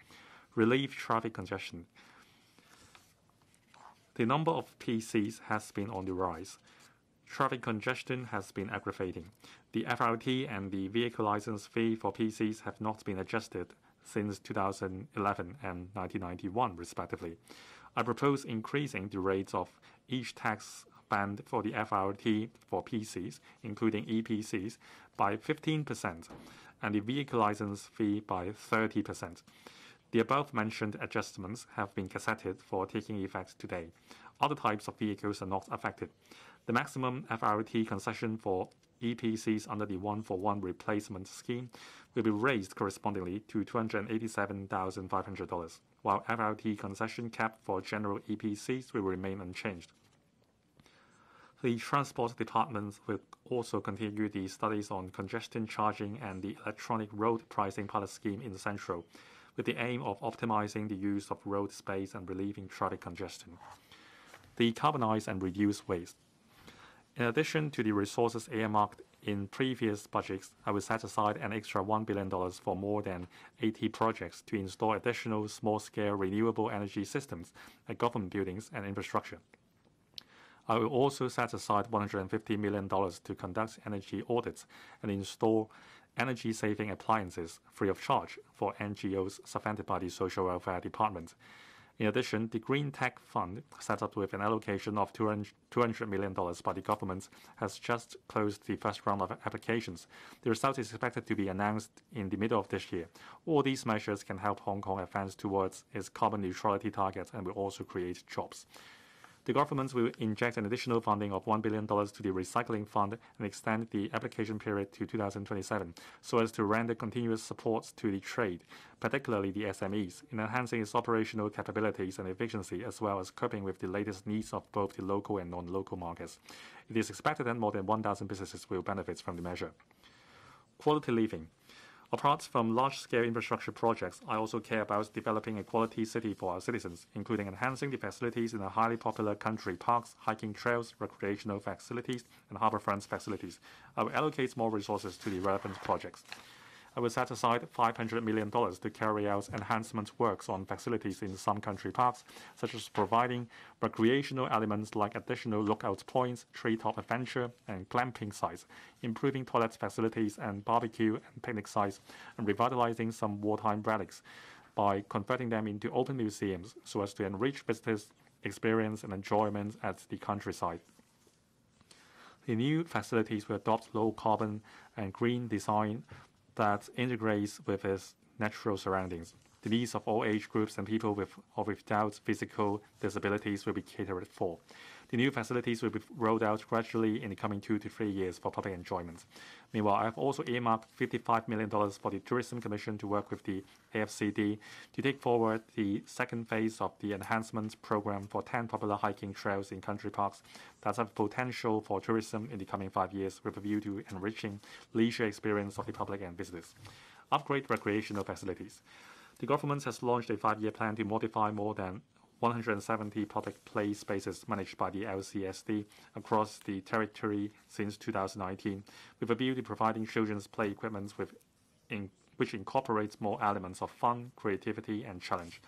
relieve traffic congestion. The number of PCs has been on the rise. Traffic congestion has been aggravating. The FRT and the vehicle license fee for PCs have not been adjusted since 2011 and 1991, respectively. I propose increasing the rates of each tax band for the FRT for PCs, including EPCs, by 15% and the vehicle license fee by 30%. The above-mentioned adjustments have been gazetted for taking effect today. Other types of vehicles are not affected. The maximum FRT concession for EPCs under the one-for-one replacement scheme will be raised correspondingly to $287,500, while FRT concession cap for general EPCs will remain unchanged. The Transport Department will also continue the studies on congestion charging and the electronic road pricing pilot scheme in the Central, with the aim of optimizing the use of road space and relieving traffic congestion. Decarbonize and reduce waste. In addition to the resources earmarked in previous budgets, I will set aside an extra $1 billion for more than 80 projects to install additional small-scale renewable energy systems at government buildings and infrastructure. I will also set aside $150 million to conduct energy audits and install energy-saving appliances free of charge for NGOs subvented by the Social Welfare Department. In addition, the Green Tech Fund, set up with an allocation of $200 million by the government, has just closed the first round of applications. The result is expected to be announced in the middle of this year. All these measures can help Hong Kong advance towards its carbon neutrality target and will also create jobs. The government will inject an additional funding of $1 billion to the recycling fund and extend the application period to 2027 so as to render continuous support to the trade, particularly the SMEs, in enhancing its operational capabilities and efficiency as well as coping with the latest needs of both the local and non-local markets. It is expected that more than 1,000 businesses will benefit from the measure. Quality living. Apart from large-scale infrastructure projects, I also care about developing a quality city for our citizens, including enhancing the facilities in the highly popular country parks, hiking trails, recreational facilities, and harbourfront facilities. I will allocate more resources to the relevant projects. I will set aside $500 million to carry out enhancement works on facilities in some country parks, such as providing recreational elements like additional lookout points, treetop adventure, and glamping sites, improving toilet facilities and barbecue and picnic sites, and revitalizing some wartime relics by converting them into open museums so as to enrich visitors' experience and enjoyment at the countryside. The new facilities will adopt low carbon and green design that integrates with its natural surroundings. The needs of all age groups and people with or without physical disabilities will be catered for. The new facilities will be rolled out gradually in the coming two to three years for public enjoyment. Meanwhile, I have also earmarked $55 million for the Tourism Commission to work with the AFCD to take forward the second phase of the enhancement program for 10 popular hiking trails in country parks that have potential for tourism in the coming five years with a view to enriching leisure experience of the public and visitors. Upgrade recreational facilities. The government has launched a five-year plan to modify more than 170 public play spaces managed by the LCSD across the territory since 2019, with a view to providing children's play equipment with in, which incorporates more elements of fun, creativity, and challenge.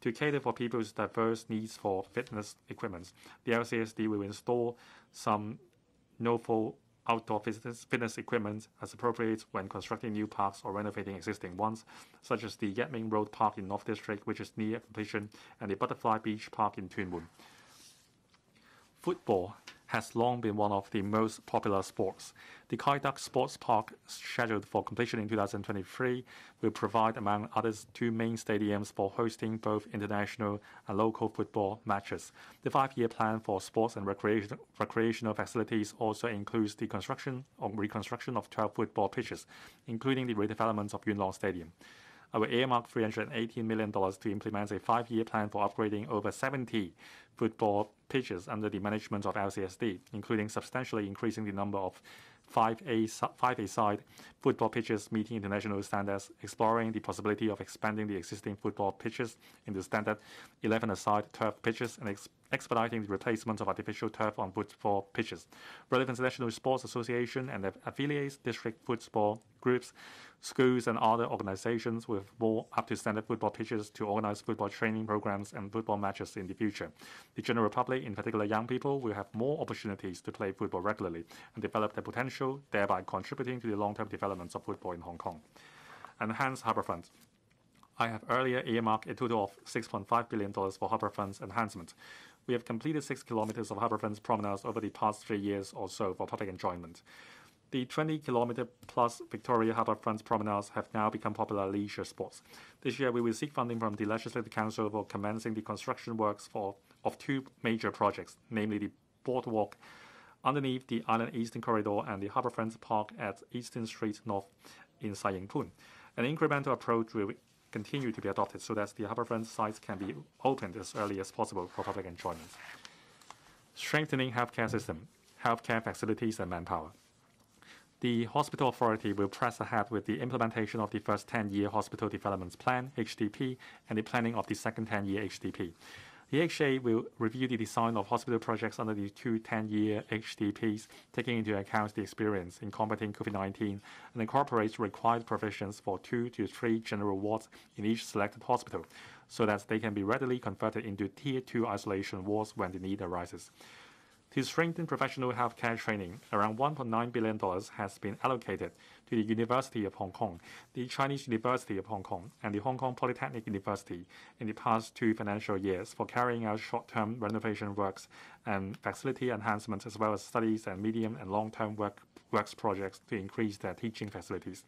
To cater for people's diverse needs for fitness equipment, the LCSD will install some novel outdoor fitness, equipment as appropriate when constructing new parks or renovating existing ones, such as the Yat Ming Road Park in North District, which is near completion, and the Butterfly Beach Park in Tuen Mun. Football has long been one of the most popular sports. The Kai Tak Sports Park, scheduled for completion in 2023, will provide, among others, two main stadiums for hosting both international and local football matches. The five-year plan for sports and recreation, recreational facilities also includes the construction or reconstruction of 12 football pitches, including the redevelopment of Yuen Long Stadium. I will earmark $318 million to implement a five-year plan for upgrading over 70 football pitches under the management of LCSD, including substantially increasing the number of 5A, 5A side football pitches meeting international standards, exploring the possibility of expanding the existing football pitches into standard 11-a-side turf pitches, and expediting the replacement of artificial turf on football pitches. Relevant national sports association and their affiliates, district football groups, schools and other organizations with more up-to-standard football pitches to organize football training programs and football matches in the future. The general public, in particular young people, will have more opportunities to play football regularly and develop their potential, thereby contributing to the long-term development of football in Hong Kong. Enhance harbourfront. I have earlier earmarked a total of $6.5 billion for harbourfront enhancement. We have completed 6 kilometers of harbourfront promenades over the past three years or so for public enjoyment. The 20 kilometer plus Victoria Harbourfront promenades have now become popular leisure sports. This year, we will seek funding from the Legislative Council for commencing the construction works for, of two major projects, namely the boardwalk underneath the Island Eastern Corridor and the Harbourfront Park at Eastern Street North in Sai Ying Pun. An incremental approach will continue to be adopted so that the harbourfront sites can be opened as early as possible for public enjoyment. Strengthening healthcare system, healthcare facilities and manpower. The Hospital Authority will press ahead with the implementation of the first 10-year Hospital Development Plan, HDP, and the planning of the second 10-year HDP. The HA will review the design of hospital projects under the two 10-year HDPs, taking into account the experience in combating COVID-19 and incorporates required provisions for two to three general wards in each selected hospital, so that they can be readily converted into Tier 2 isolation wards when the need arises. To strengthen professional healthcare training, around $1.9 billion has been allocated to the University of Hong Kong, the Chinese University of Hong Kong, and the Hong Kong Polytechnic University in the past two financial years for carrying out short-term renovation works and facility enhancements, as well as studies and medium and long-term work, works projects to increase their teaching facilities.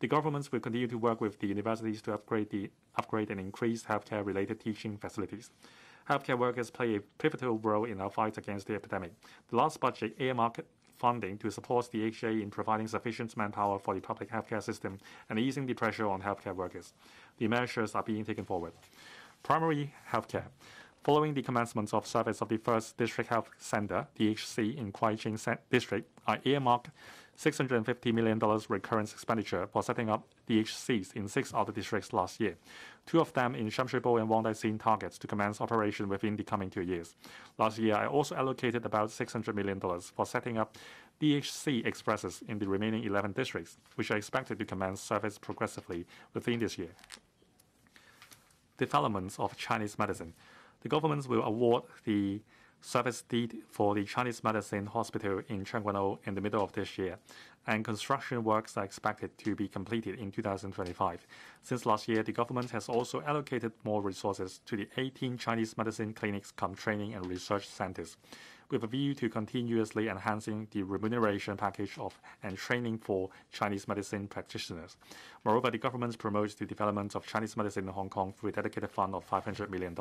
The governments will continue to work with the universities to upgrade, the, upgrade and increase healthcare-related teaching facilities. Healthcare workers play a pivotal role in our fight against the epidemic. The last budget earmarked funding to support the HA in providing sufficient manpower for the public healthcare system and easing the pressure on healthcare workers. The measures are being taken forward. Primary healthcare. Following the commencement of service of the first District Health Center, DHC, in Kwai Tsing District, I earmarked $650 million recurrent expenditure for setting up DHCs in six other districts last year. Two of them in Shamshui and Wong Tai Sin targets to commence operation within the coming two years. Last year, I also allocated about $600 million for setting up DHC expresses in the remaining 11 districts, which are expected to commence service progressively within this year. Developments of Chinese medicine. The government will award the service deed for the Chinese Medicine Hospital in Tseung Kwan O in the middle of this year, and construction works are expected to be completed in 2025. Since last year, the government has also allocated more resources to the 18 Chinese medicine clinics cum training and research centers, with a view to continuously enhancing the remuneration package of and training for Chinese medicine practitioners. Moreover, the government promotes the development of Chinese medicine in Hong Kong through a dedicated fund of $500 million.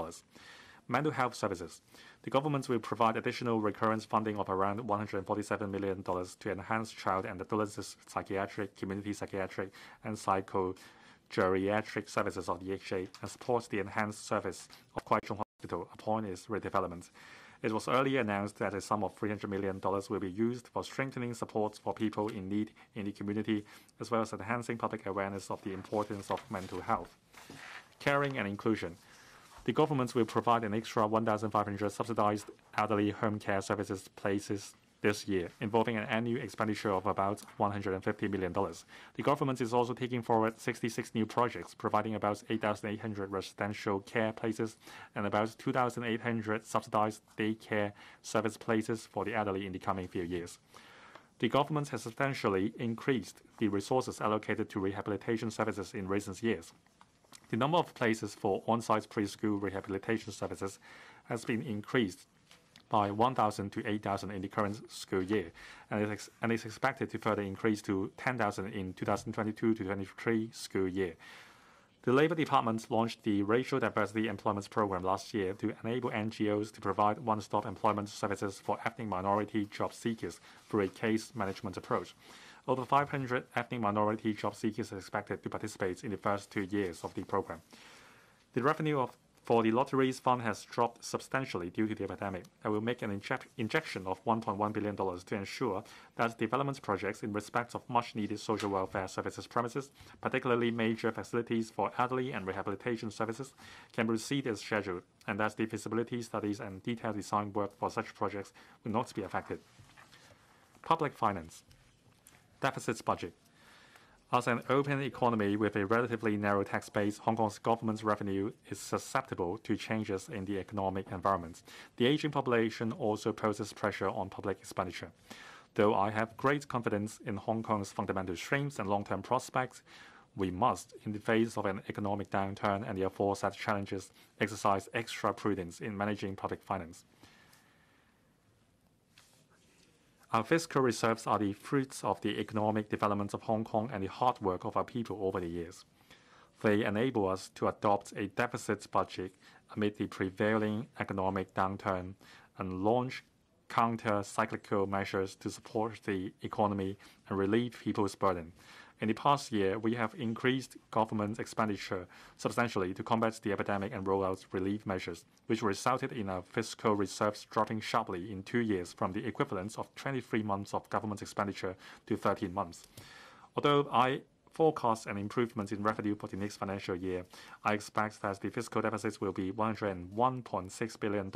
Mental health services. The government will provide additional recurrence funding of around $147 million to enhance child and adolescent psychiatric, community psychiatric, and psychogeriatric services of the HA and support the enhanced service of Kwai Chung Hospital upon its redevelopment. It was earlier announced that a sum of $300 million will be used for strengthening support for people in need in the community, as well as enhancing public awareness of the importance of mental health. Caring and inclusion. The government will provide an extra 1,500 subsidized elderly home care services places this year, involving an annual expenditure of about $150 million. The government is also taking forward 66 new projects, providing about 8,800 residential care places and about 2,800 subsidized daycare service places for the elderly in the coming few years. The government has substantially increased the resources allocated to rehabilitation services in recent years. The number of places for on-site preschool rehabilitation services has been increased by 1,000 to 8,000 in the current school year, and is expected to further increase to 10,000 in 2022 to 23 school year. The Labor Department launched the Racial Diversity Employment Program last year to enable NGOs to provide one-stop employment services for ethnic minority job seekers through a case management approach. Over 500 ethnic minority job seekers are expected to participate in the first two years of the program. The revenue for the lotteries fund has dropped substantially due to the epidemic. I will make an injection of $1.1 billion to ensure that development projects in respect of much-needed social welfare services premises, particularly major facilities for elderly and rehabilitation services, can proceed as scheduled, and that the feasibility studies and detailed design work for such projects will not be affected. Public finance. Deficits budget. As an open economy with a relatively narrow tax base, Hong Kong's government's revenue is susceptible to changes in the economic environment. The aging population also poses pressure on public expenditure. Though I have great confidence in Hong Kong's fundamental strengths and long-term prospects, we must, in the face of an economic downturn and the aforesaid challenges, exercise extra prudence in managing public finance. Our fiscal reserves are the fruits of the economic development of Hong Kong and the hard work of our people over the years. They enable us to adopt a deficit budget amid the prevailing economic downturn and launch counter-cyclical measures to support the economy and relieve people's burden. In the past year, we have increased government expenditure substantially to combat the epidemic and roll out relief measures, which resulted in our fiscal reserves dropping sharply in two years from the equivalent of 23 months of government expenditure to 13 months. Although I forecast an improvement in revenue for the next financial year, I expect that the fiscal deficits will be $101.6 billion,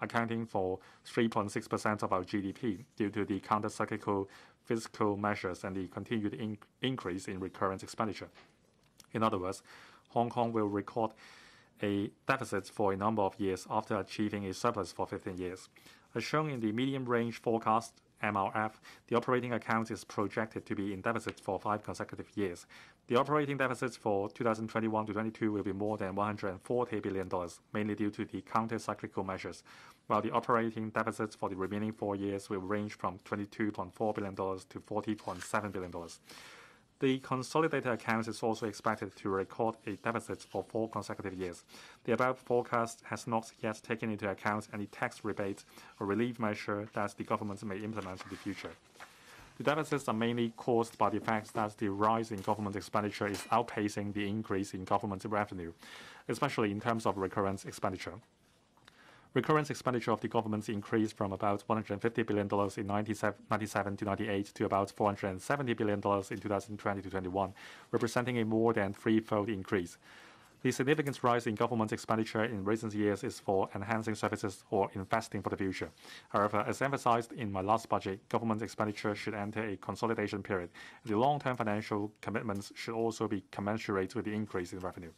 accounting for 3.6% of our GDP due to the counter-cyclical fiscal measures and the continued increase in recurrent expenditure. In other words, Hong Kong will record a deficit for a number of years after achieving a surplus for 15 years. As shown in the medium-range forecast, MRF, the operating account is projected to be in deficit for five consecutive years. The operating deficits for 2021 to 2022 will be more than $140 billion, mainly due to the counter-cyclical measures, while the operating deficits for the remaining four years will range from $22.4 billion to $40.7 billion. The consolidated accounts is also expected to record a deficit for four consecutive years. The above forecast has not yet taken into account any tax rebate or relief measure that the government may implement in the future. The deficits are mainly caused by the fact that the rise in government expenditure is outpacing the increase in government revenue, especially in terms of recurrent expenditure. Recurrent expenditure of the government increased from about $150 billion in 1997 to 98 to about $470 billion in 2020 to 21, representing a more than threefold increase. The significant rise in government expenditure in recent years is for enhancing services or investing for the future. However, as emphasized in my last budget, government expenditure should enter a consolidation period. The long-term financial commitments should also be commensurate with the increase in revenue.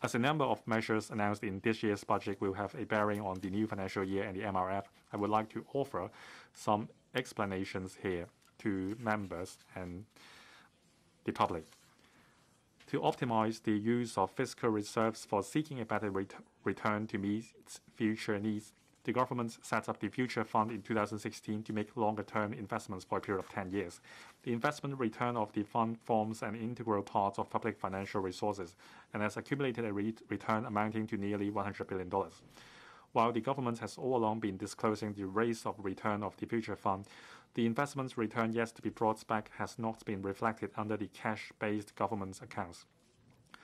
As a number of measures announced in this year's budget will have a bearing on the new financial year and the MRF, I would like to offer some explanations here to members and the public. To optimize the use of fiscal reserves for seeking a better ret return to meet future needs, the government set up the Future Fund in 2016 to make longer-term investments for a period of 10 years. The investment return of the fund forms an integral part of public financial resources and has accumulated a re return amounting to nearly $100 billion. While the government has all along been disclosing the rates of return of the Future Fund, the investment return yet to be brought back has not been reflected under the cash-based government accounts.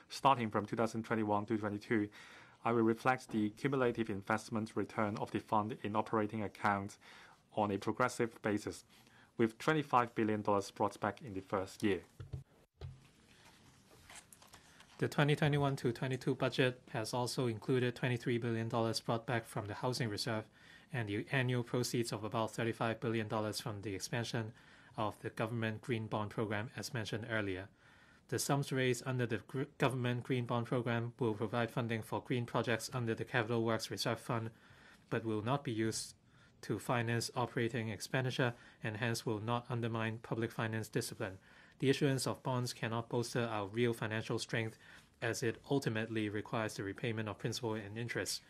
Starting from 2021 to 22, I will reflect the cumulative investment return of the fund in operating accounts on a progressive basis, with $25 billion brought back in the first year. The 2021 to 22 budget has also included $23 billion brought back from the housing reserve and the annual proceeds of about $35 billion from the expansion of the government green bond program, as mentioned earlier. The sums raised under the government green bond program will provide funding for green projects under the Capital Works Reserve Fund, but will not be used to finance operating expenditure and hence will not undermine public finance discipline. The issuance of bonds cannot bolster our real financial strength as it ultimately requires the repayment of principal and interest.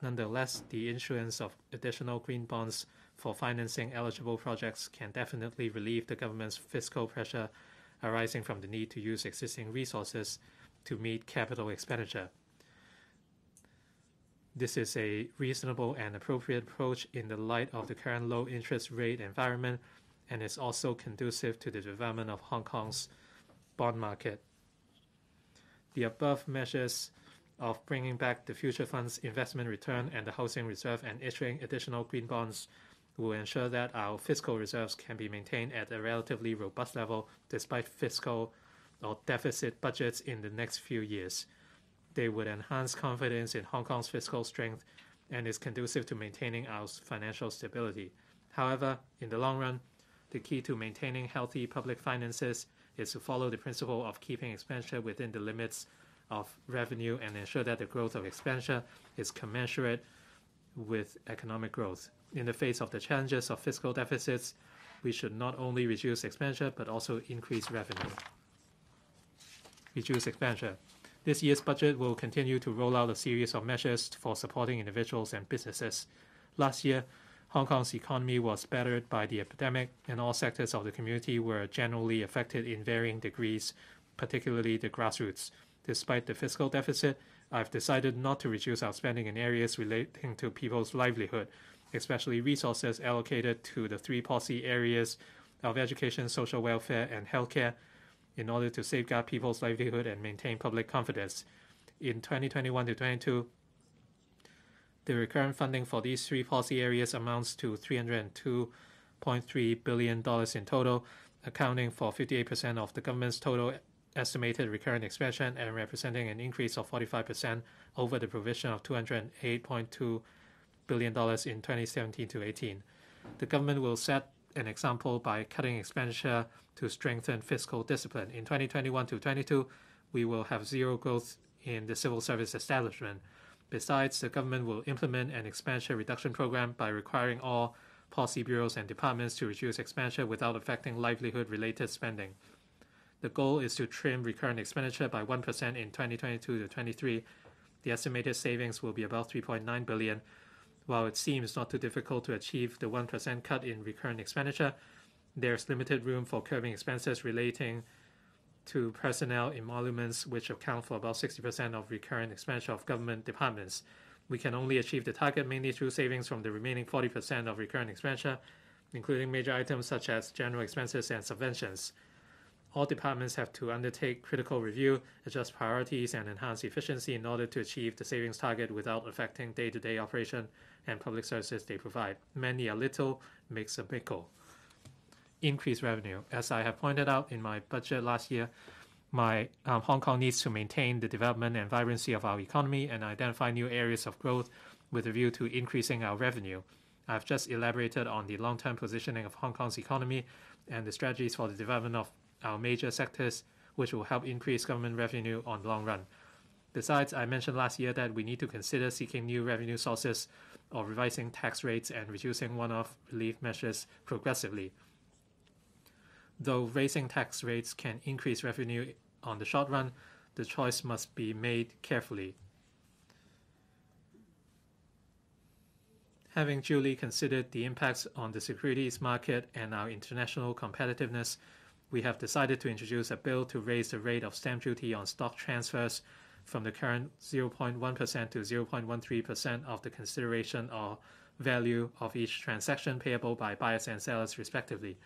Nonetheless, the issuance of additional green bonds for financing eligible projects can definitely relieve the government's fiscal pressure arising from the need to use existing resources to meet capital expenditure. This is a reasonable and appropriate approach in the light of the current low interest rate environment and is also conducive to the development of Hong Kong's bond market. The above measures of bringing back the future fund's investment return and the housing reserve and issuing additional green bonds will ensure that our fiscal reserves can be maintained at a relatively robust level despite fiscal or deficit budgets in the next few years. They would enhance confidence in Hong Kong's fiscal strength and is conducive to maintaining our financial stability. However, in the long run, the key to maintaining healthy public finances is to follow the principle of keeping expenditure within the limits of revenue and ensure that the growth of expenditure is commensurate with economic growth. In the face of the challenges of fiscal deficits, we should not only reduce expenditure but also increase revenue. Reduce expenditure. This year's budget will continue to roll out a series of measures for supporting individuals and businesses. Last year, Hong Kong's economy was battered by the epidemic, and all sectors of the community were generally affected in varying degrees, particularly the grassroots. Despite the fiscal deficit, I've decided not to reduce our spending in areas relating to people's livelihood, especially resources allocated to the three policy areas of education, social welfare, and healthcare in order to safeguard people's livelihood and maintain public confidence. In 2021 to 22, the recurrent funding for these three policy areas amounts to $302.3 billion in total, accounting for 58% of the government's total estimated recurrent expansion and representing an increase of 45% over the provision of $208.2 billion dollars in 2017 to 18. The government will set an example by cutting expenditure to strengthen fiscal discipline. In 2021 to 22, we will have zero growth in the civil service establishment. Besides, the government will implement an expenditure reduction program by requiring all policy bureaus and departments to reduce expenditure without affecting livelihood-related spending. The goal is to trim recurrent expenditure by 1% in 2022 to 23. The estimated savings will be about 3.9 billion, while it seems not too difficult to achieve the 1% cut in recurrent expenditure, there's limited room for curbing expenses relating to personnel emoluments, which account for about 60% of recurrent expenditure of government departments. We can only achieve the target mainly through savings from the remaining 40% of recurrent expenditure, including major items such as general expenses and subventions. All departments have to undertake critical review, adjust priorities, and enhance efficiency in order to achieve the savings target without affecting day to day operation and public services they provide. Many a little makes a mickle. Increase revenue. As I have pointed out in my budget last year, my um, Hong Kong needs to maintain the development and vibrancy of our economy and identify new areas of growth with a view to increasing our revenue. I've just elaborated on the long term positioning of Hong Kong's economy and the strategies for the development of our major sectors, which will help increase government revenue on the long run. Besides, I mentioned last year that we need to consider seeking new revenue sources or revising tax rates and reducing one off relief measures progressively. Though raising tax rates can increase revenue on the short run, the choice must be made carefully. Having duly considered the impacts on the securities market and our international competitiveness, we have decided to introduce a bill to raise the rate of stamp duty on stock transfers from the current 0.1% to 0.13% of the consideration or value of each transaction payable by buyers and sellers, respectively.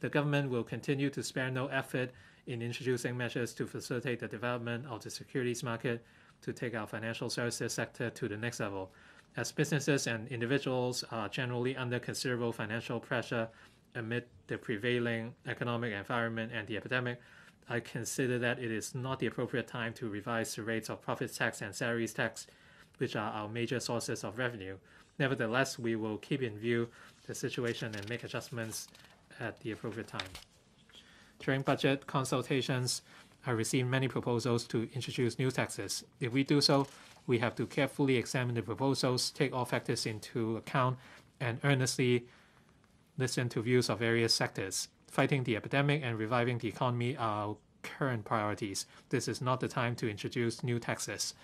The government will continue to spare no effort in introducing measures to facilitate the development of the securities market to take our financial services sector to the next level. As businesses and individuals are generally under considerable financial pressure amid the prevailing economic environment and the epidemic, I consider that it is not the appropriate time to revise the rates of profits tax and salaries tax, which are our major sources of revenue. Nevertheless, we will keep in view the situation and make adjustments at the appropriate time. During budget consultations, I received many proposals to introduce new taxes. If we do so, we have to carefully examine the proposals, take all factors into account, and earnestly listen to views of various sectors. Fighting the epidemic and reviving the economy are our current priorities. This is not the time to introduce new taxes.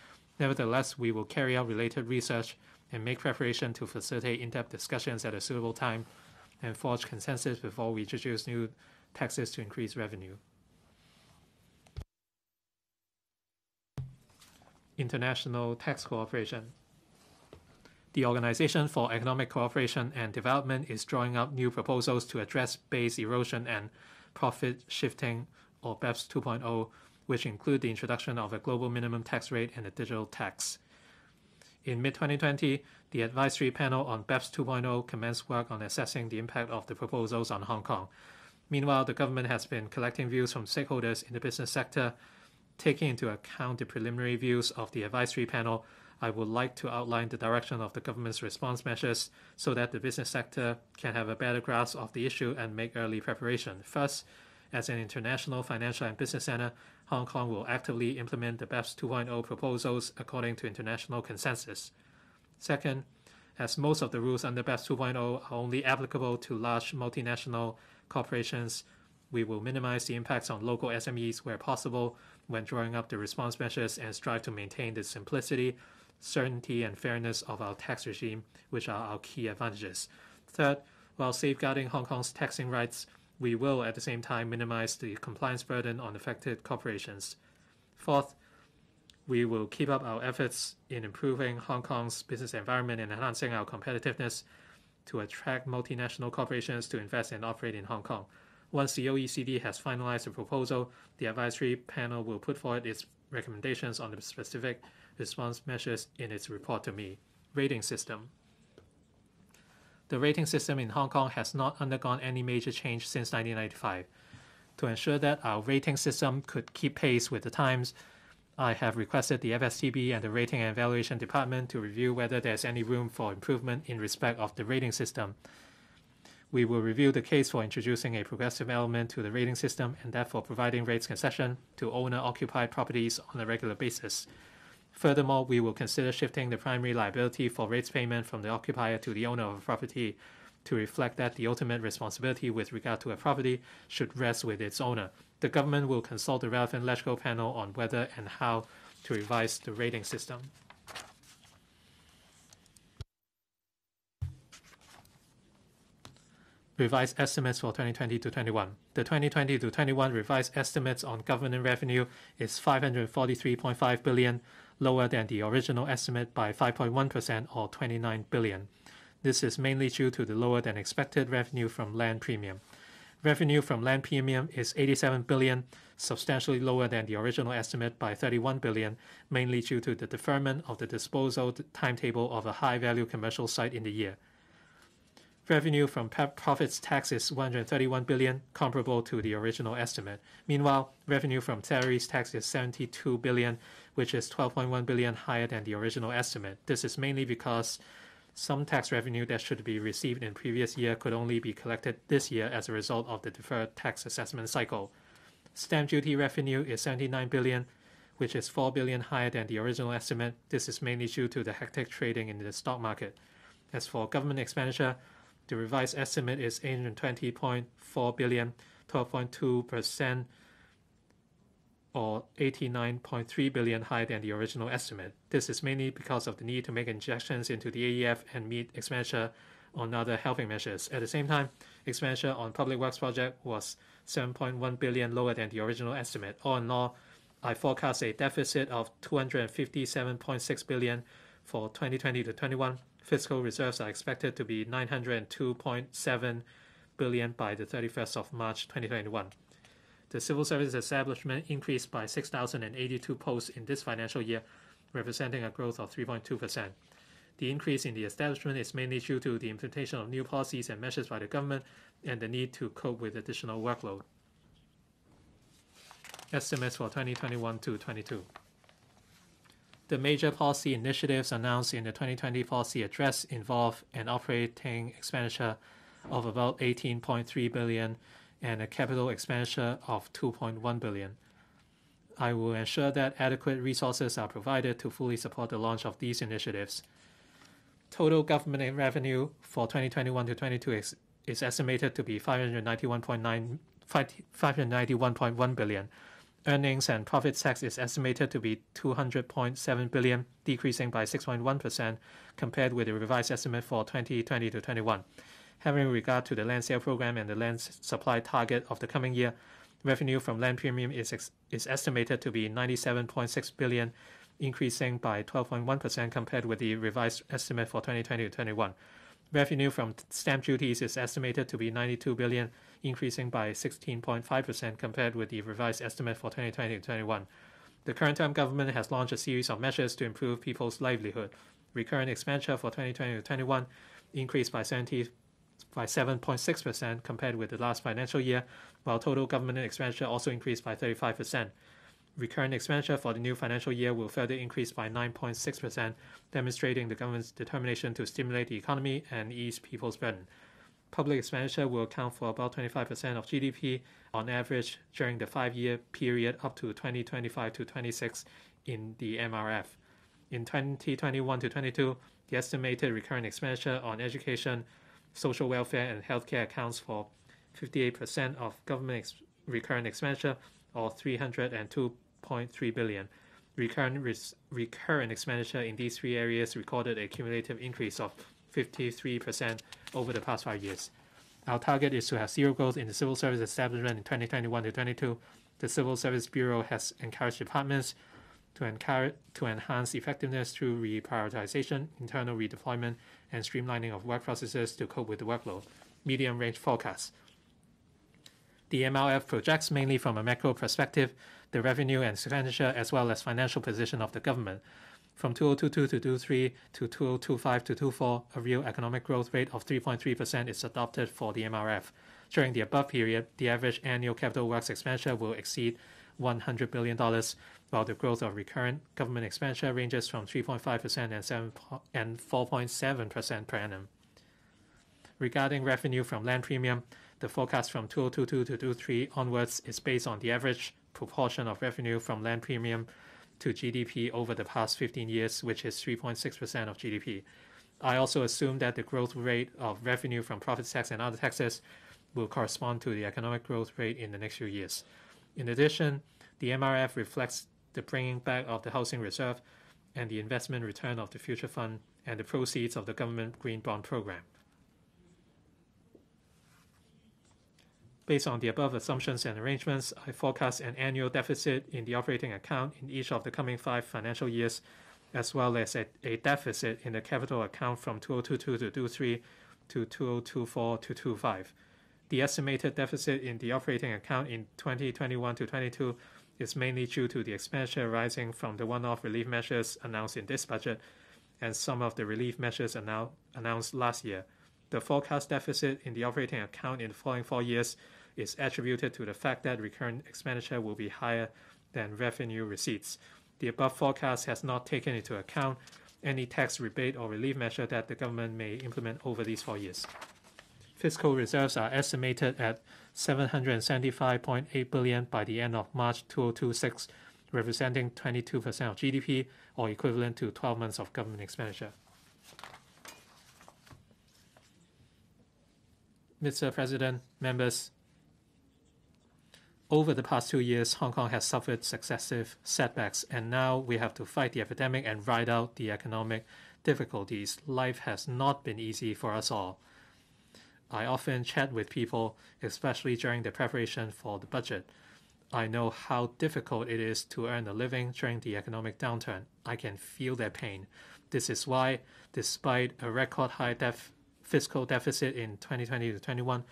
Nevertheless, we will carry out related research and make preparation to facilitate in depth discussions at a suitable time and forge consensus before we introduce new taxes to increase revenue. International Tax Cooperation. The Organization for Economic Cooperation and Development is drawing up new proposals to address base erosion and profit shifting, or BEPS 2.0, which include the introduction of a global minimum tax rate and a digital tax. In mid 2020, the advisory panel on BEPS 2.0 commenced work on assessing the impact of the proposals on Hong Kong. Meanwhile, the government has been collecting views from stakeholders in the business sector. Taking into account the preliminary views of the advisory panel, I would like to outline the direction of the government's response measures so that the business sector can have a better grasp of the issue and make early preparation. First, as an international financial and business center, Hong Kong will actively implement the BEPS 2.0 proposals according to international consensus. Second, as most of the rules under BEPS 2.0 are only applicable to large multinational corporations, we will minimize the impacts on local SMEs where possible when drawing up the response measures and strive to maintain the simplicity, certainty, and fairness of our tax regime, which are our key advantages. Third, while safeguarding Hong Kong's taxing rights, we will at the same time minimize the compliance burden on affected corporations. Fourth, we will keep up our efforts in improving Hong Kong's business environment and enhancing our competitiveness to attract multinational corporations to invest and operate in Hong Kong. Once the OECD has finalized the proposal, the advisory panel will put forward its recommendations on the specific response measures in its report to me. Rating system. The rating system in Hong Kong has not undergone any major change since 1995. To ensure that our rating system could keep pace with the times, I have requested the FSTB and the Rating and Valuation Department to review whether there's any room for improvement in respect of the rating system. We will review the case for introducing a progressive element to the rating system and therefore providing rates concession to owner-occupied properties on a regular basis. Furthermore, we will consider shifting the primary liability for rates payment from the occupier to the owner of a property to reflect that the ultimate responsibility with regard to a property should rest with its owner. The government will consult the relevant electoral panel on whether and how to revise the rating system. revised estimates for 2020 to 21. The 2020 to 21 revised estimates on government revenue is 543.5 billion, lower than the original estimate by 5.1% or 29 billion. This is mainly due to the lower than expected revenue from land premium. Revenue from land premium is 87 billion, substantially lower than the original estimate by 31 billion, mainly due to the deferment of the disposal timetable of a high-value commercial site in the year. Revenue from profits tax is 131 billion, comparable to the original estimate. Meanwhile, revenue from salaries tax is 72 billion, which is 12.1 billion higher than the original estimate. This is mainly because some tax revenue that should be received in previous year could only be collected this year as a result of the deferred tax assessment cycle. Stamp duty revenue is 79 billion, which is 4 billion higher than the original estimate. This is mainly due to the hectic trading in the stock market. As for government expenditure, the revised estimate is 820.4 billion, 12.2% or 89.3 billion higher than the original estimate. This is mainly because of the need to make injections into the AEF and meet expenditure on other helping measures. At the same time, expenditure on public works project was 7.1 billion lower than the original estimate. All in all, I forecast a deficit of 257.6 billion for 2020 to 21 fiscal reserves are expected to be 902.7 billion by the 31st of March 2021. The civil service establishment increased by 6,082 posts in this financial year, representing a growth of 3.2%. The increase in the establishment is mainly due to the implementation of new policies and measures by the government and the need to cope with additional workload. Estimates for 2021 to 22. The major policy initiatives announced in the 2020 policy address involve an operating expenditure of about 18.3 billion and a capital expenditure of 2.1 billion. I will ensure that adequate resources are provided to fully support the launch of these initiatives. Total government revenue for 2021 to 22 is, is estimated to be 591.9 591.1 billion Earnings and profit tax is estimated to be 200.7 billion, decreasing by 6.1% compared with the revised estimate for 2020 to 21. Having regard to the land sale program and the land supply target of the coming year, revenue from land premium is, estimated to be 97.6 billion, increasing by 12.1% compared with the revised estimate for 2020 to 21. Revenue from stamp duties is estimated to be 92 billion, increasing by 16.5% compared with the revised estimate for 2020-21. The current term government has launched a series of measures to improve people's livelihood. Recurrent expenditure for 2020-21 increased by 70 by 7.6% compared with the last financial year, while total government expenditure also increased by 35%. Recurrent expenditure for the new financial year will further increase by 9.6%, demonstrating the government's determination to stimulate the economy and ease people's burden public expenditure will account for about 25% of GDP on average during the five-year period up to 2025 to 26 in the MRF. In 2021 to 22, the estimated recurrent expenditure on education, social welfare, and healthcare accounts for 58% of government ex recurrent expenditure, or 302.3 billion. Recurrent, recurrent expenditure in these three areas recorded a cumulative increase of 53% over the past five years. Our target is to have zero growth in the civil service establishment in 2021 to 22. The Civil Service Bureau has encouraged departments to, to enhance effectiveness through reprioritization, internal redeployment, and streamlining of work processes to cope with the workload. Medium range forecasts. The MRF projects mainly from a macro perspective the revenue and expenditure as well as financial position of the government. From 2022 to 2023 to 2025 to 2024, a real economic growth rate of 3.3% is adopted for the MRF. During the above period, the average annual capital works expenditure will exceed $100 billion, while the growth of recurrent government expenditure ranges from 3.5% and, and 4.7% per annum. Regarding revenue from land premium, the forecast from 2022 to 2023 onwards is based on the average proportion of revenue from land premium to GDP over the past 15 years, which is 3.6% of GDP. I also assume that the growth rate of revenue from profit tax and other taxes will correspond to the economic growth rate in the next few years. In addition, the MRF reflects the bringing back of the housing reserve and the investment return of the future fund and the proceeds of the government green bond program. Based on the above assumptions and arrangements, I forecast an annual deficit in the operating account in each of the coming five financial years, as well as a, a deficit in the capital account from 2022 to 23 to 2024 to 25. The estimated deficit in the operating account in 2021 to 22 is mainly due to the expenditure arising from the one-off relief measures announced in this budget and some of the relief measures annou- announced last year. The forecast deficit in the operating account in the following four years is attributed to the fact that recurrent expenditure will be higher than revenue receipts. The above forecast has not taken into account any tax rebate or relief measure that the government may implement over these four years. Fiscal reserves are estimated at 775.8 billion by the end of March 2026, representing 22% of GDP or equivalent to 12 months of government expenditure. Mr. President, members, over the past two years, Hong Kong has suffered successive setbacks, and now we have to fight the epidemic and ride out the economic difficulties. Life has not been easy for us all. I often chat with people, especially during the preparation for the budget. I know how difficult it is to earn a living during the economic downturn. I can feel their pain. This is why, despite a record high def- fiscal deficit in 2020 to 21,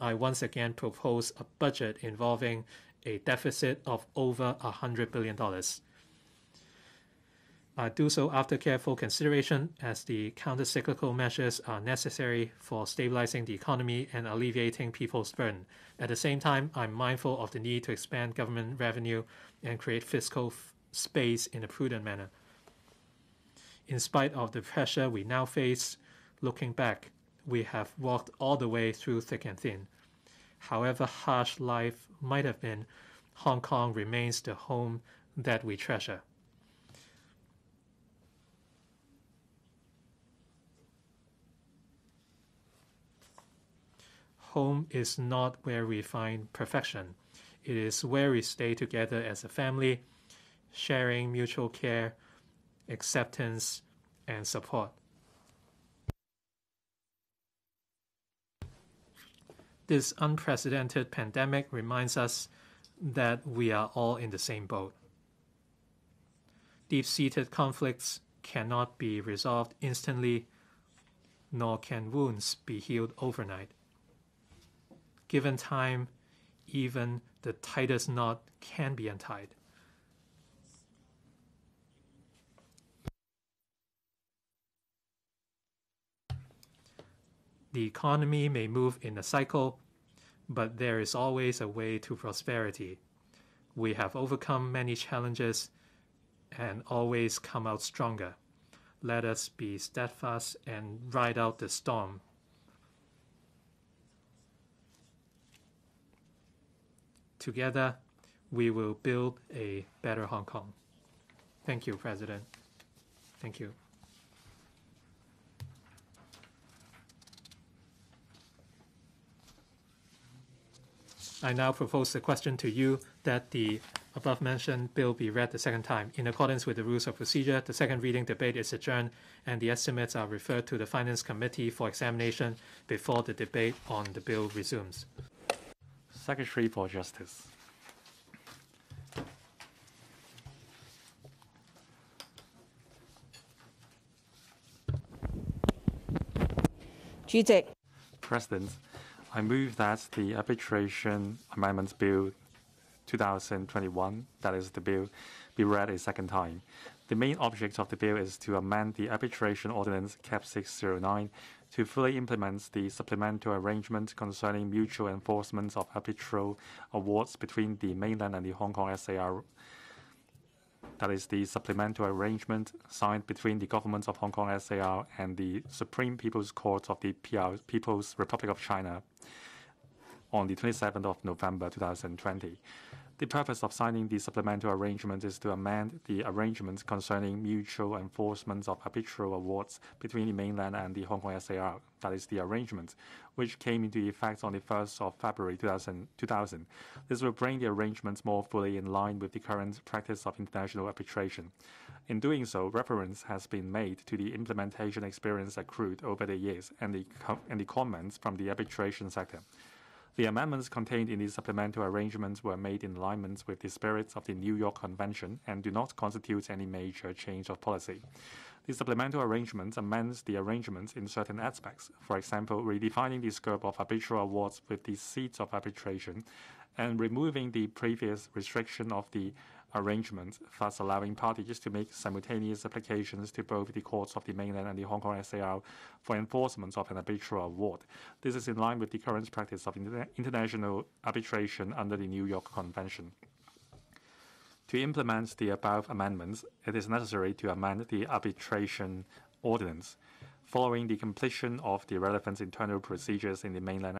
I once again propose a budget involving a deficit of over $100 billion. I do so after careful consideration as the counter-cyclical measures are necessary for stabilizing the economy and alleviating people's burden. At the same time, I'm mindful of the need to expand government revenue and create fiscal space in a prudent manner. In spite of the pressure we now face, looking back, we have walked all the way through thick and thin. However harsh life might have been, Hong Kong remains the home that we treasure. Home is not where we find perfection. It is where we stay together as a family, sharing mutual care, acceptance, and support. This unprecedented pandemic reminds us that we are all in the same boat. Deep seated conflicts cannot be resolved instantly, nor can wounds be healed overnight. Given time, even the tightest knot can be untied. The economy may move in a cycle, but there is always a way to prosperity. We have overcome many challenges and always come out stronger. Let us be steadfast and ride out the storm. Together, we will build a better Hong Kong. Thank you, President. Thank you. I now propose the question to you that the above mentioned bill be read the second time. In accordance with the rules of procedure, the second reading debate is adjourned and the estimates are referred to the Finance Committee for examination before the debate on the bill resumes. Secretary for Justice. 主席，President, I move that the Arbitration Amendment Bill 2021, that is the bill, be read a second time. The main object of the bill is to amend the Arbitration Ordinance CAP 609 to fully implement the supplemental arrangement concerning mutual enforcement of arbitral awards between the mainland and the Hong Kong SAR that is the supplemental arrangement signed between the government of Hong Kong SAR and the Supreme People's Court of the PR, People's Republic of China on the 27th of November 2020. The purpose of signing the supplemental arrangement is to amend the arrangement concerning mutual enforcement of arbitral awards between the mainland and the Hong Kong SAR, that is the arrangement, which came into effect on the 1st of February 2000. 2000. This will bring the arrangements more fully in line with the current practice of international arbitration. In doing so, reference has been made to the implementation experience accrued over the years and the, and the comments from the arbitration sector. The amendments contained in these supplemental arrangements were made in alignment with the spirit of the New York Convention and do not constitute any major change of policy. The supplemental arrangements amends the arrangements in certain aspects, for example, redefining the scope of arbitral awards with the seats of arbitration and removing the previous restriction of the arrangement, thus allowing parties to make simultaneous applications to both the courts of the mainland and the Hong Kong SAR for enforcement of an arbitral award. This is in line with the current practice of interna- international arbitration under the New York Convention. To implement the above amendments, it is necessary to amend the arbitration ordinance. Following the completion of the relevant internal procedures in the mainland